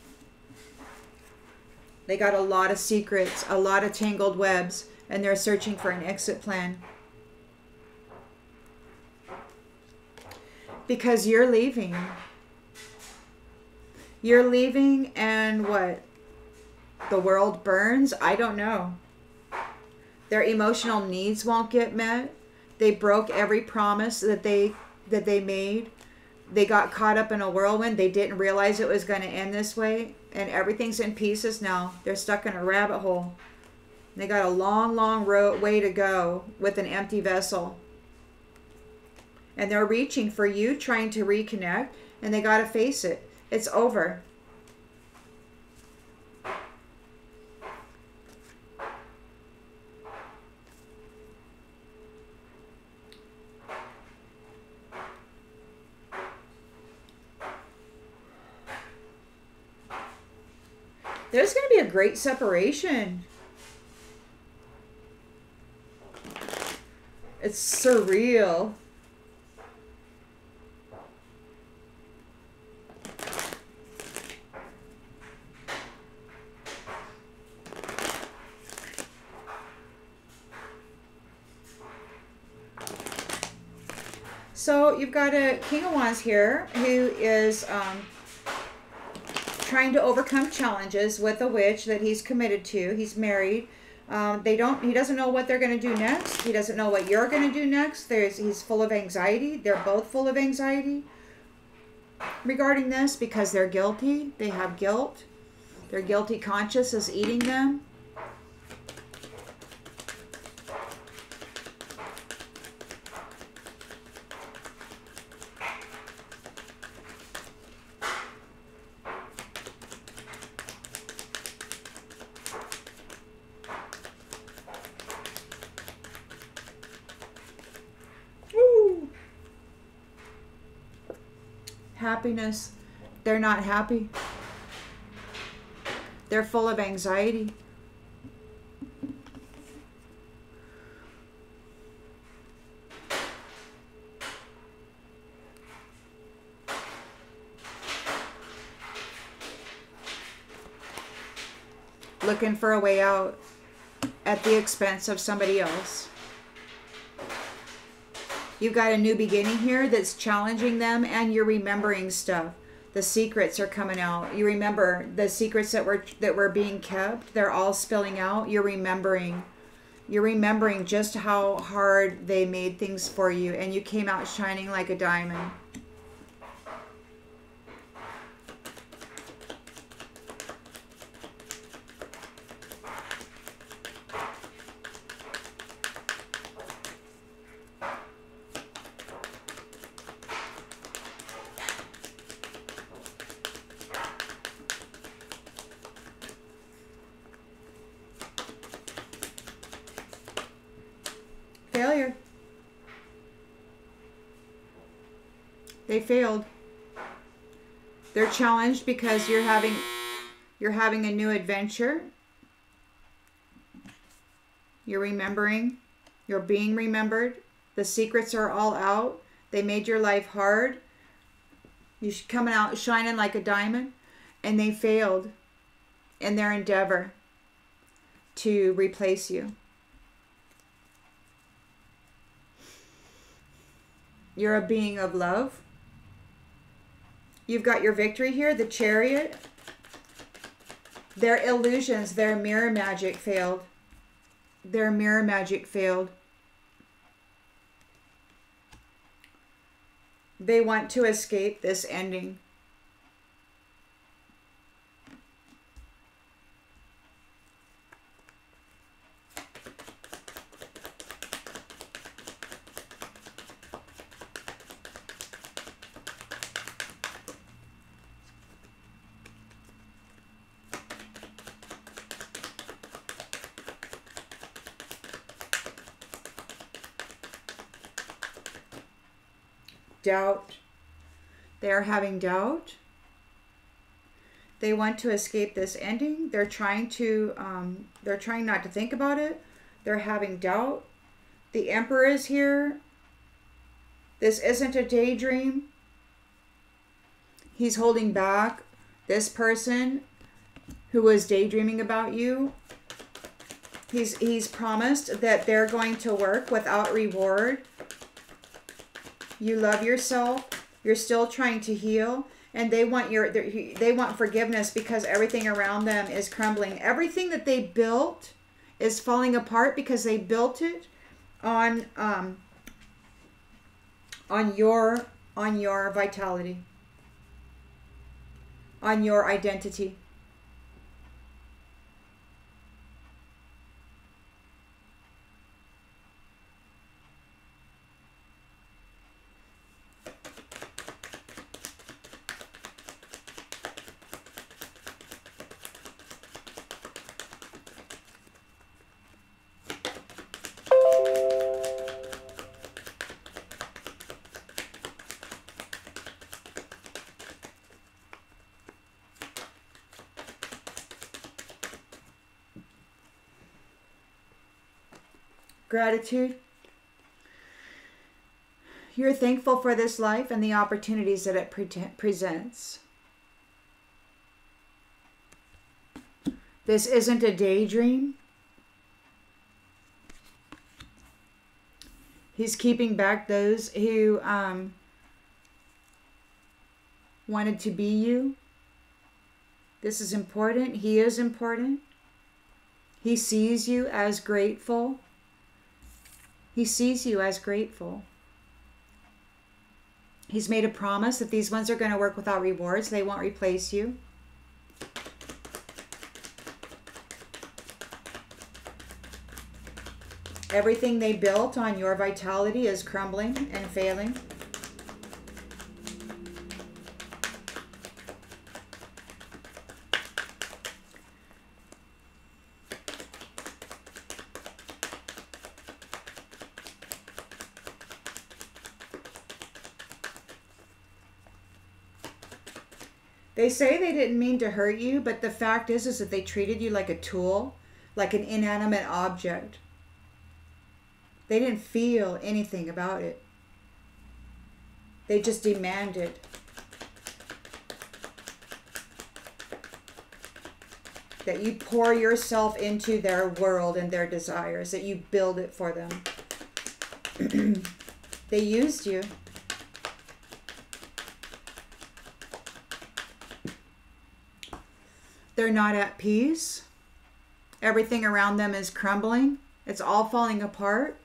they got a lot of secrets a lot of tangled webs and they're searching for an exit plan because you're leaving you're leaving and what? The world burns? I don't know. Their emotional needs won't get met. They broke every promise that they that they made. They got caught up in a whirlwind. They didn't realize it was going to end this way and everything's in pieces now. They're stuck in a rabbit hole. They got a long, long road way to go with an empty vessel. And they're reaching for you, trying to reconnect, and they got to face it. It's over. There's going to be a great separation. It's surreal. So you've got a King of Wands here who is um, trying to overcome challenges with a witch that he's committed to. He's married. Um, they don't. He doesn't know what they're going to do next. He doesn't know what you're going to do next. There's. He's full of anxiety. They're both full of anxiety regarding this because they're guilty. They have guilt. Their guilty conscience is eating them. Happiness, they're not happy. They're full of anxiety. Looking for a way out at the expense of somebody else. You've got a new beginning here that's challenging them and you're remembering stuff. The secrets are coming out. You remember the secrets that were that were being kept, they're all spilling out. You're remembering. You're remembering just how hard they made things for you and you came out shining like a diamond. Failure. They failed. They're challenged because you're having you're having a new adventure You're remembering. You're being remembered. The secrets are all out. They made your life hard. You're coming out shining like a diamond. And they failed in their endeavor to replace you. You're a being of love. You've got your victory here, the chariot. Their illusions, their mirror magic failed. Their mirror magic failed. They want to escape this ending. Doubt. They are having doubt. They want to escape this ending. They're trying to, um, they're trying not to think about it. They're having doubt. The Emperor is here. This isn't a daydream. He's holding back this person who was daydreaming about you. He's he's promised that they're going to work without reward you love yourself you're still trying to heal. And they want your they want forgiveness because everything around them is crumbling. Everything that they built is falling apart because they built it on um on your on your vitality on your identity Gratitude. You're thankful for this life and the opportunities that it pre- presents. This isn't a daydream. He's keeping back those who um, wanted to be you. This is important. He is important. He sees you as grateful. He sees you as grateful. He's made a promise that these ones are going to work without rewards. They won't replace you. Everything they built on your vitality is crumbling and failing. Say they didn't mean to hurt you, but the fact is is that they treated you like a tool, like an inanimate object. They didn't feel anything about it. They just demanded. That you pour yourself into their world and their desires, that you build it for them. they used you. They're not at peace. Everything around them is crumbling. It's all falling apart.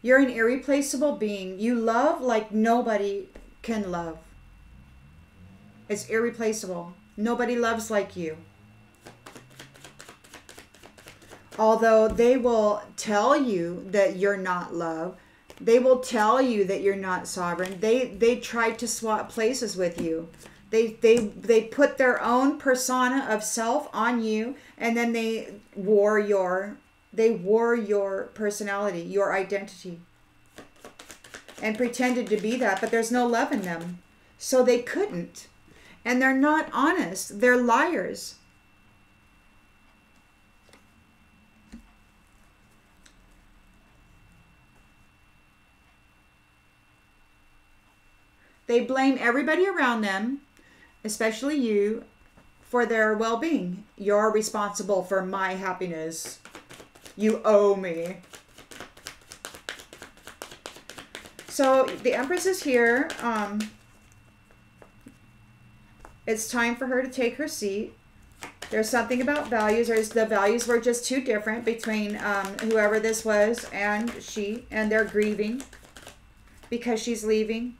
You're an irreplaceable being. You love like nobody can love. It's irreplaceable. Nobody loves like you. Although they will tell you that you're not love, they will tell you that you're not sovereign. They they tried to swap places with you. They, they, they put their own persona of self on you and then they wore your they wore your personality, your identity and pretended to be that, but there's no love in them. So they couldn't. And they're not honest. They're liars. They blame everybody around them especially you, for their well being. You're responsible for my happiness. You owe me. So the Empress is here. Um, it's time for her to take her seat. There's something about values. There's the values were just too different between um, whoever this was and she, and they're grieving because she's leaving.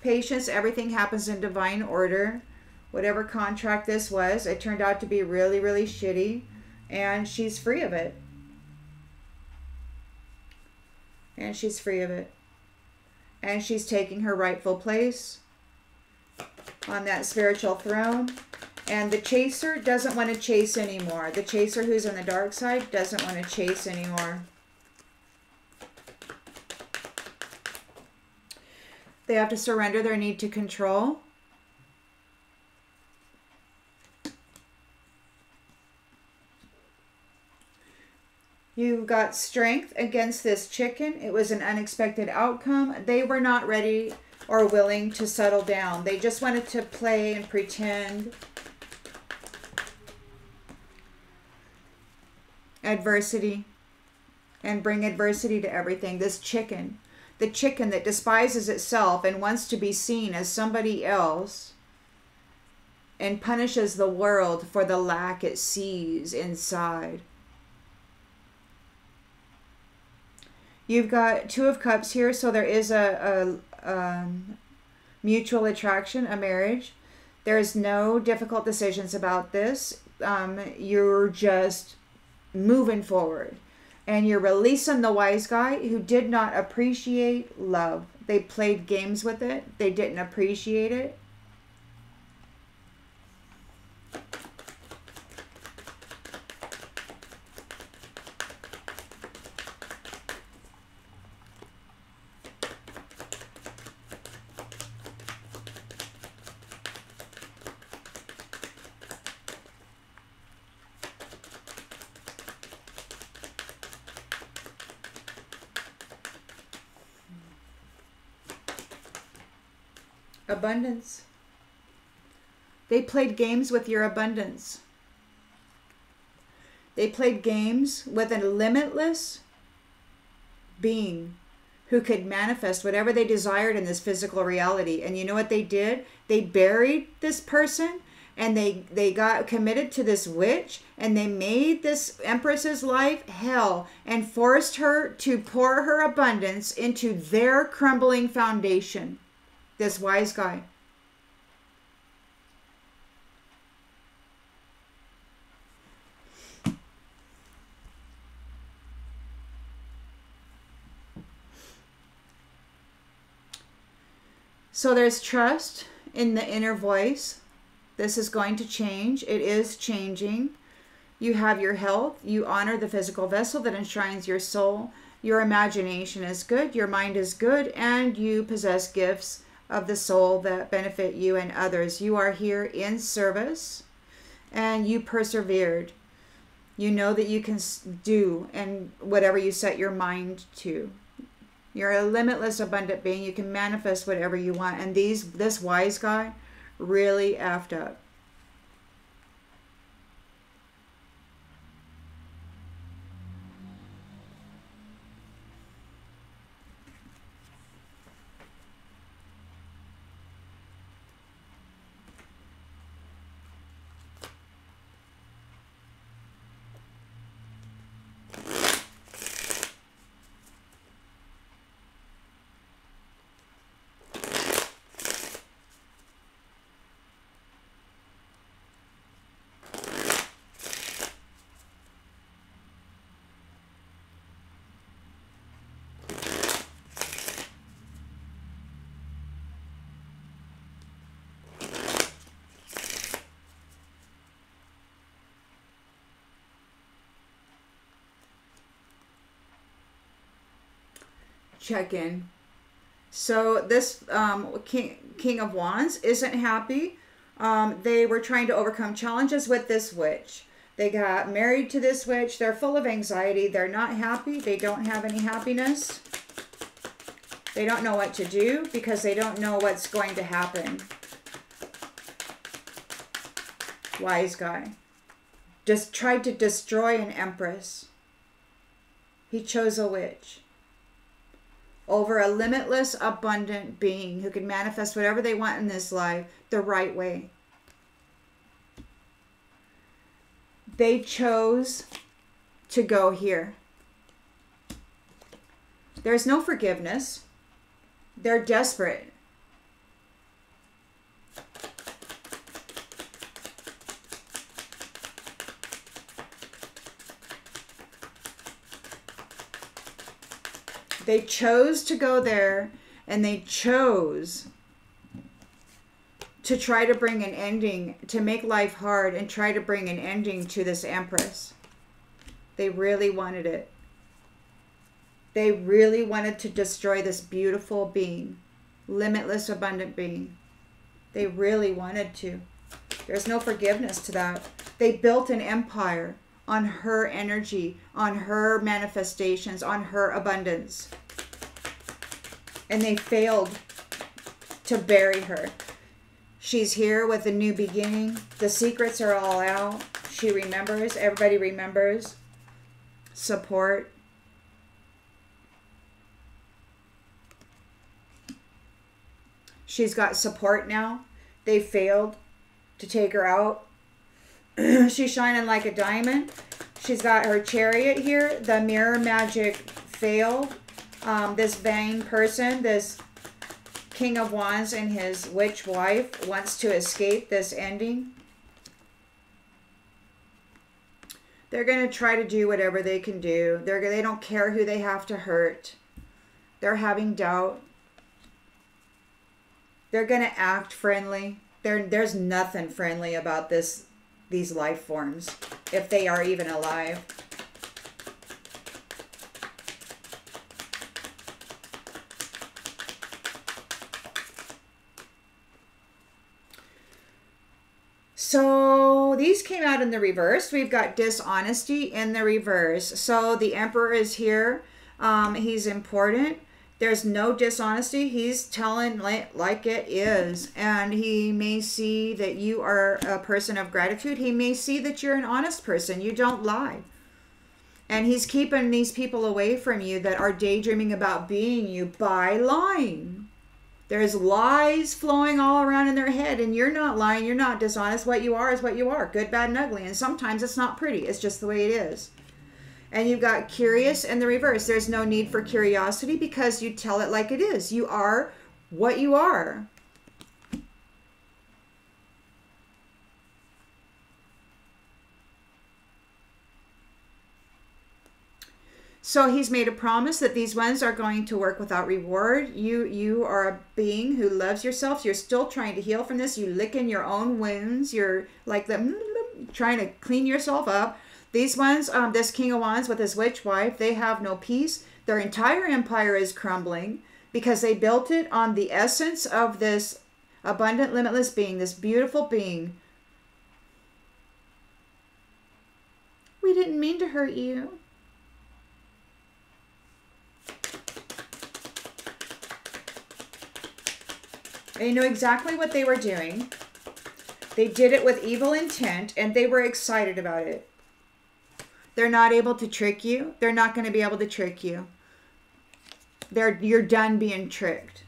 Patience, everything happens in divine order. Whatever contract this was, it turned out to be really, really shitty, and she's free of it. And she's free of it. And she's taking her rightful place on that spiritual throne. And the chaser doesn't want to chase anymore. The chaser who's on the dark side doesn't want to chase anymore. They have to surrender their need to control. You got strength against this chicken. It was an unexpected outcome. They were not ready or willing to settle down. They just wanted to play and pretend. Adversity and bring adversity to everything. This chicken, the chicken that despises itself and wants to be seen as somebody else and punishes the world for the lack it sees inside. You've got Two of Cups here, so there is a, a um, mutual attraction, a marriage. There's no difficult decisions about this. Um, you're just moving forward. And you're releasing the wise guy who did not appreciate love. They played games with it, they didn't appreciate it. Abundance. They played games with your abundance. They played games with a limitless being who could manifest whatever they desired in this physical reality. And you know what they did? They buried this person and they they got committed to this witch and they made this empress's life hell and forced her to pour her abundance into their crumbling foundation this wise guy. So there's trust in the inner voice. This is going to change. It is changing. You have your health. You honor the physical vessel that enshrines your soul. Your imagination is good. Your mind is good. And you possess gifts of the soul that benefit you and others. You are here in service and you persevered. You know that you can do and whatever you set your mind to. You're a limitless abundant being. You can manifest whatever you want. And these this wise guy really effed up. Check in. So this um, King King of Wands isn't happy. Um, they were trying to overcome challenges with this witch. They got married to this witch. They're full of anxiety. They're not happy. They don't have any happiness. They don't know what to do because they don't know what's going to happen. Wise guy. Just tried to destroy an empress. He chose a witch over a limitless, abundant being who can manifest whatever they want in this life the right way. They chose to go here. There's no forgiveness. They're desperate. They chose to go there and they chose to try to bring an ending, to make life hard and try to bring an ending to this Empress. They really wanted it. They really wanted to destroy this beautiful being, limitless, abundant being. They really wanted to. There's no forgiveness to that. They built an empire on her energy, on her manifestations, on her abundance. And they failed to bury her. She's here with a new beginning. The secrets are all out. She remembers. Everybody remembers. Support. She's got support now. They failed to take her out. She's shining like a diamond. She's got her chariot here. The mirror magic failed. Um, this vain person, this King of Wands and his witch wife wants to escape this ending. They're going to try to do whatever they can do. They're they don't care who they have to hurt. They're having doubt. They're going to act friendly. There there's nothing friendly about this these life forms if they are even alive. So these came out in the reverse. We've got dishonesty in the reverse. So the emperor is here. Um, he's important. There's no dishonesty. He's telling like, like it is. And he may see that you are a person of gratitude. He may see that you're an honest person. You don't lie. And he's keeping these people away from you that are daydreaming about being you by lying. There's lies flowing all around in their head, and you're not lying, you're not dishonest. What you are is what you are good, bad, and ugly. And sometimes it's not pretty, it's just the way it is. And you've got curious and the reverse. There's no need for curiosity because you tell it like it is. You are what you are. So he's made a promise that these ones are going to work without reward. You you are a being who loves yourself. You're still trying to heal from this. You licking your own wounds. You're like the trying to clean yourself up. These ones, um, this King of Wands with his witch wife, they have no peace. Their entire empire is crumbling because they built it on the essence of this abundant, limitless being, this beautiful being. We didn't mean to hurt you. They knew exactly what they were doing. They did it with evil intent and they were excited about it. They're not able to trick you. They're not going to be able to trick you. They're you're done being tricked.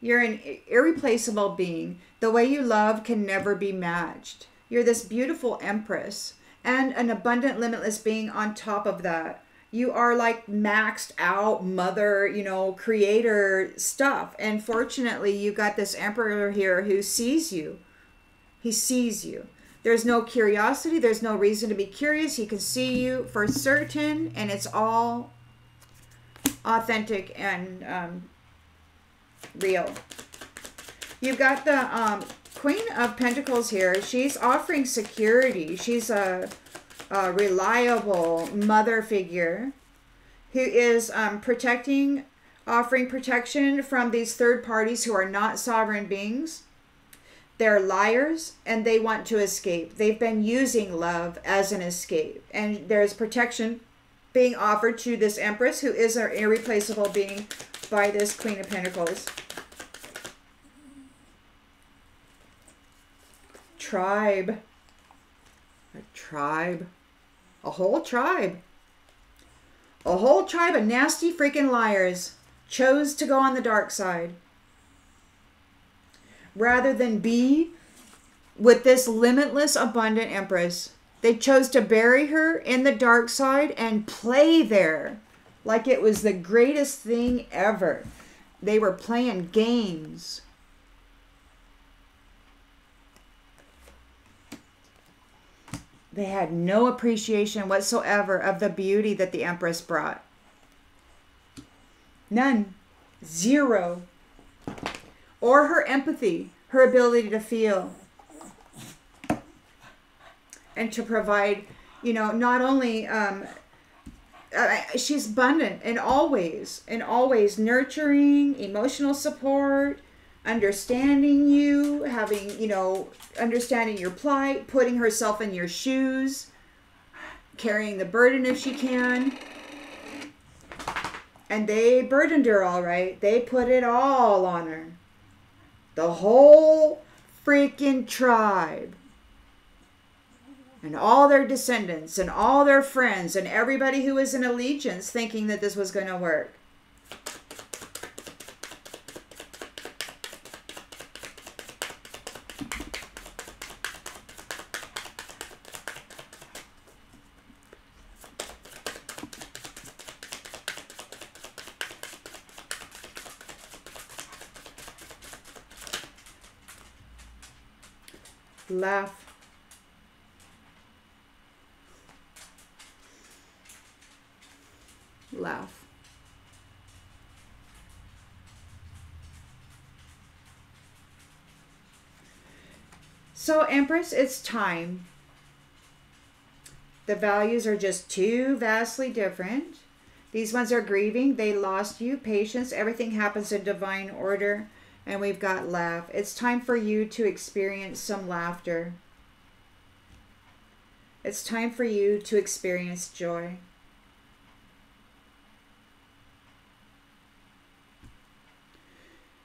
You're an irreplaceable being. The way you love can never be matched. You're this beautiful empress and an abundant limitless being on top of that you are like maxed out mother, you know, creator stuff. And fortunately, you got this emperor here who sees you. He sees you. There's no curiosity, there's no reason to be curious. He can see you for certain, and it's all authentic and um, real. You've got the um, Queen of Pentacles here. She's offering security. She's a uh, reliable mother figure who is um, protecting, offering protection from these third parties who are not sovereign beings. They're liars and they want to escape. They've been using love as an escape, and there's protection being offered to this Empress, who is an irreplaceable being by this Queen of Pentacles. Tribe. A tribe. A whole tribe. A whole tribe of nasty freaking liars chose to go on the dark side. Rather than be with this limitless, abundant Empress, they chose to bury her in the dark side and play there like it was the greatest thing ever. They were playing games. They had no appreciation whatsoever of the beauty that the Empress brought. None. Zero. Or her empathy, her ability to feel and to provide, you know, not only um, uh, she's abundant in all ways, in all ways, nurturing, emotional support, understanding you, having, you know, understanding your plight, putting herself in your shoes, carrying the burden if she can. And they burdened her all right. They put it all on her. The whole freaking tribe and all their descendants and all their friends and everybody who was in allegiance thinking that this was going to work. So, Empress, it's time. The values are just too vastly different. These ones are grieving. They lost you. Patience. Everything happens in divine order. And we've got laugh. It's time for you to experience some laughter. It's time for you to experience joy.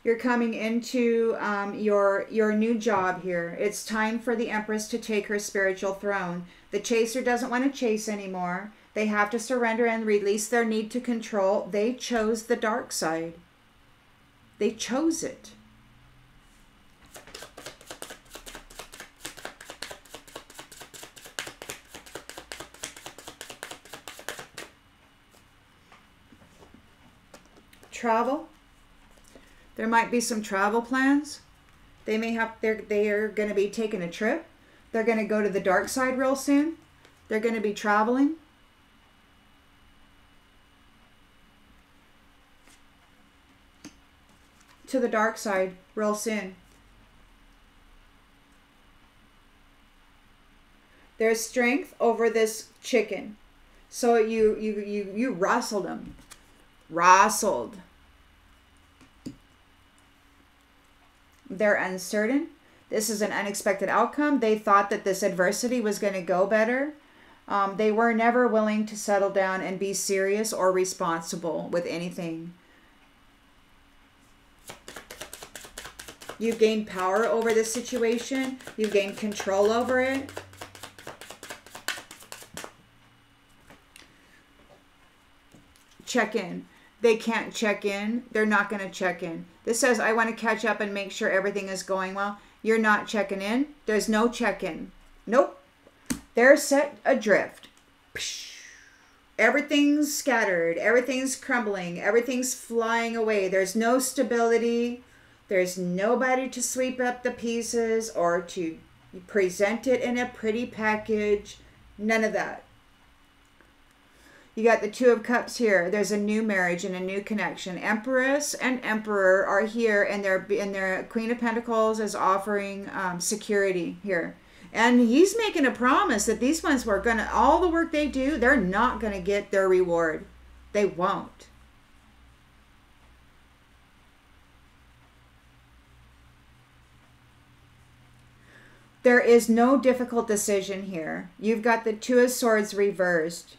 You're coming into um, your your new job here. It's time for the Empress to take her spiritual throne. The chaser doesn't want to chase anymore. They have to surrender and release their need to control. They chose the dark side. They chose it. Travel there might be some travel plans. They may have they're they're going to be taking a trip. They're going to go to the dark side real soon. They're going to be traveling. To the dark side real soon. There's strength over this chicken. So you you you you rustled him. Rustled. They're uncertain. This is an unexpected outcome. They thought that this adversity was going to go better. Um, they were never willing to settle down and be serious or responsible with anything. You've gained power over this situation. You've gained control over it. Check in they can't check in, they're not going to check in. This says, I want to catch up and make sure everything is going well. You're not checking in. There's no check in. Nope. They're set adrift. Everything's scattered. Everything's crumbling. Everything's flying away. There's no stability. There's nobody to sweep up the pieces or to present it in a pretty package. None of that. You got the Two of Cups here. There's a new marriage and a new connection. Empress and Emperor are here, and their and their Queen of Pentacles is offering um, security here. And he's making a promise that these ones were gonna all the work they do, they're not gonna get their reward. They won't. There is no difficult decision here. You've got the Two of Swords reversed.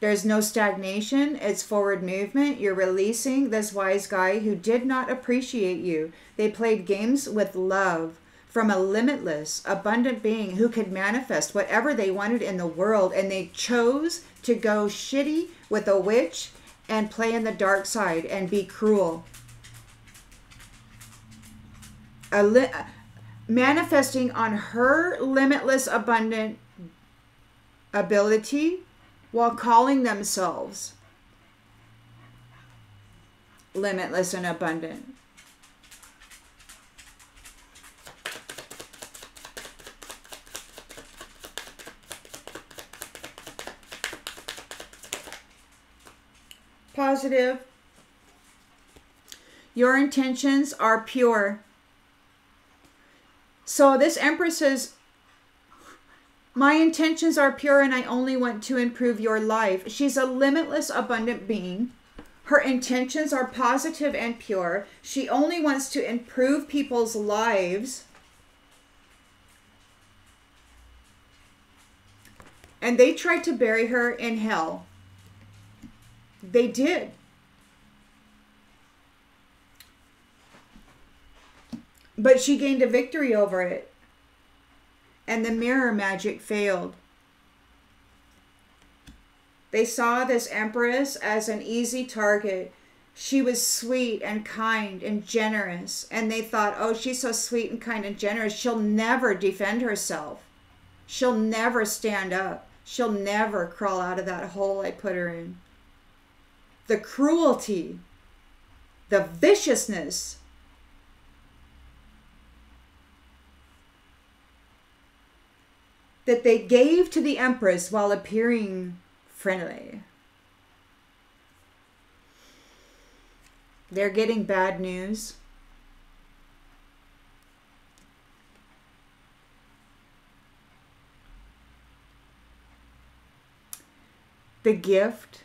There's no stagnation, it's forward movement. You're releasing this wise guy who did not appreciate you. They played games with love from a limitless, abundant being who could manifest whatever they wanted in the world, and they chose to go shitty with a witch and play in the dark side and be cruel. Manifesting on her limitless, abundant ability while calling themselves limitless and abundant. Positive. Your intentions are pure. So this Empress says, my intentions are pure and I only want to improve your life. She's a limitless, abundant being. Her intentions are positive and pure. She only wants to improve people's lives. And they tried to bury her in hell. They did. But she gained a victory over it and the mirror magic failed. They saw this empress as an easy target. She was sweet and kind and generous, and they thought, oh, she's so sweet and kind and generous. She'll never defend herself. She'll never stand up. She'll never crawl out of that hole I put her in. The cruelty, the viciousness that they gave to the Empress while appearing friendly. They're getting bad news. The gift,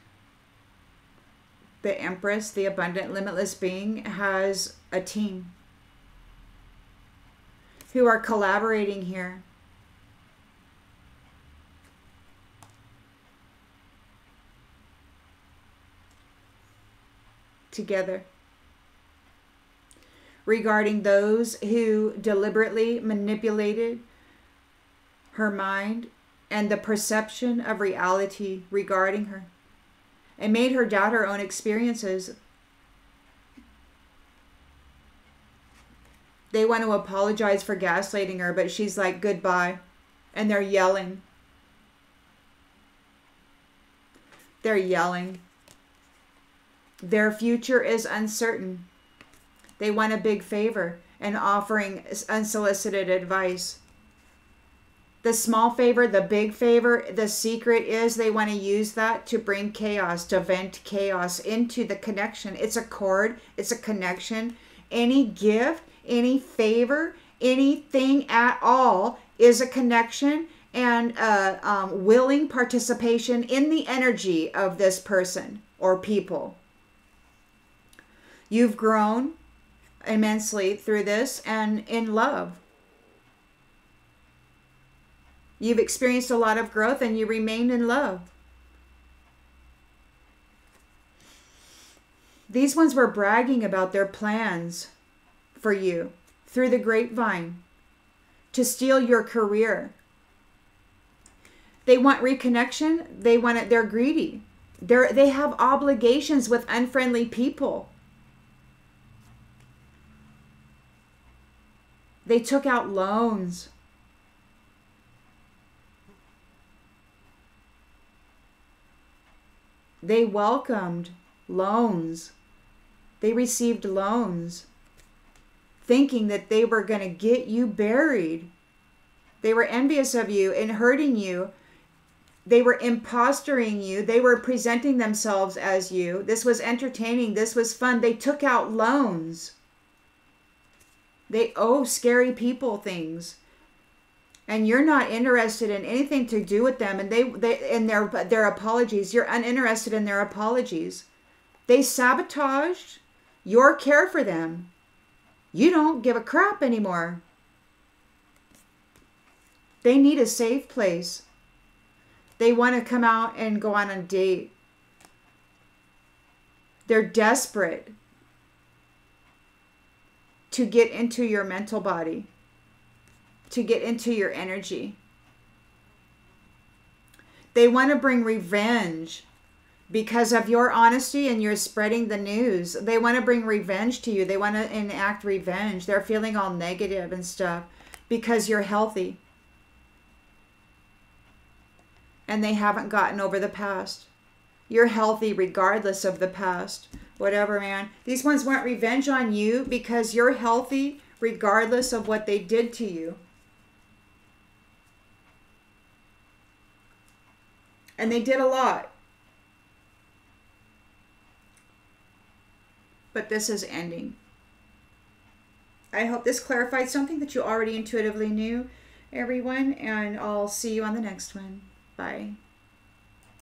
the Empress, the abundant, limitless being, has a team who are collaborating here. Together. Regarding those who deliberately manipulated her mind and the perception of reality regarding her and made her doubt her own experiences. They want to apologize for gaslighting her, but she's like, goodbye. And they're yelling. They're yelling. Their future is uncertain. They want a big favor and offering unsolicited advice. The small favor, the big favor, the secret is they want to use that to bring chaos, to vent chaos into the connection. It's a cord, it's a connection. Any gift, any favor, anything at all is a connection and a um, willing participation in the energy of this person or people. You've grown immensely through this and in love. You've experienced a lot of growth and you remain in love. These ones were bragging about their plans for you through the grapevine to steal your career. They want reconnection. They want it. They're greedy. They're, they have obligations with unfriendly people. They took out loans. They welcomed loans. They received loans thinking that they were going to get you buried. They were envious of you and hurting you. They were impostering you. They were presenting themselves as you. This was entertaining. This was fun. They took out loans. They owe scary people things. And you're not interested in anything to do with them and they they in their their apologies. You're uninterested in their apologies. They sabotaged your care for them. You don't give a crap anymore. They need a safe place. They want to come out and go on a date. They're desperate to get into your mental body, to get into your energy. They want to bring revenge because of your honesty and you're spreading the news. They want to bring revenge to you. They want to enact revenge. They're feeling all negative and stuff because you're healthy. And they haven't gotten over the past. You're healthy regardless of the past. Whatever, man. These ones want revenge on you because you're healthy regardless of what they did to you. And they did a lot. But this is ending. I hope this clarified something that you already intuitively knew, everyone, and I'll see you on the next one. Bye.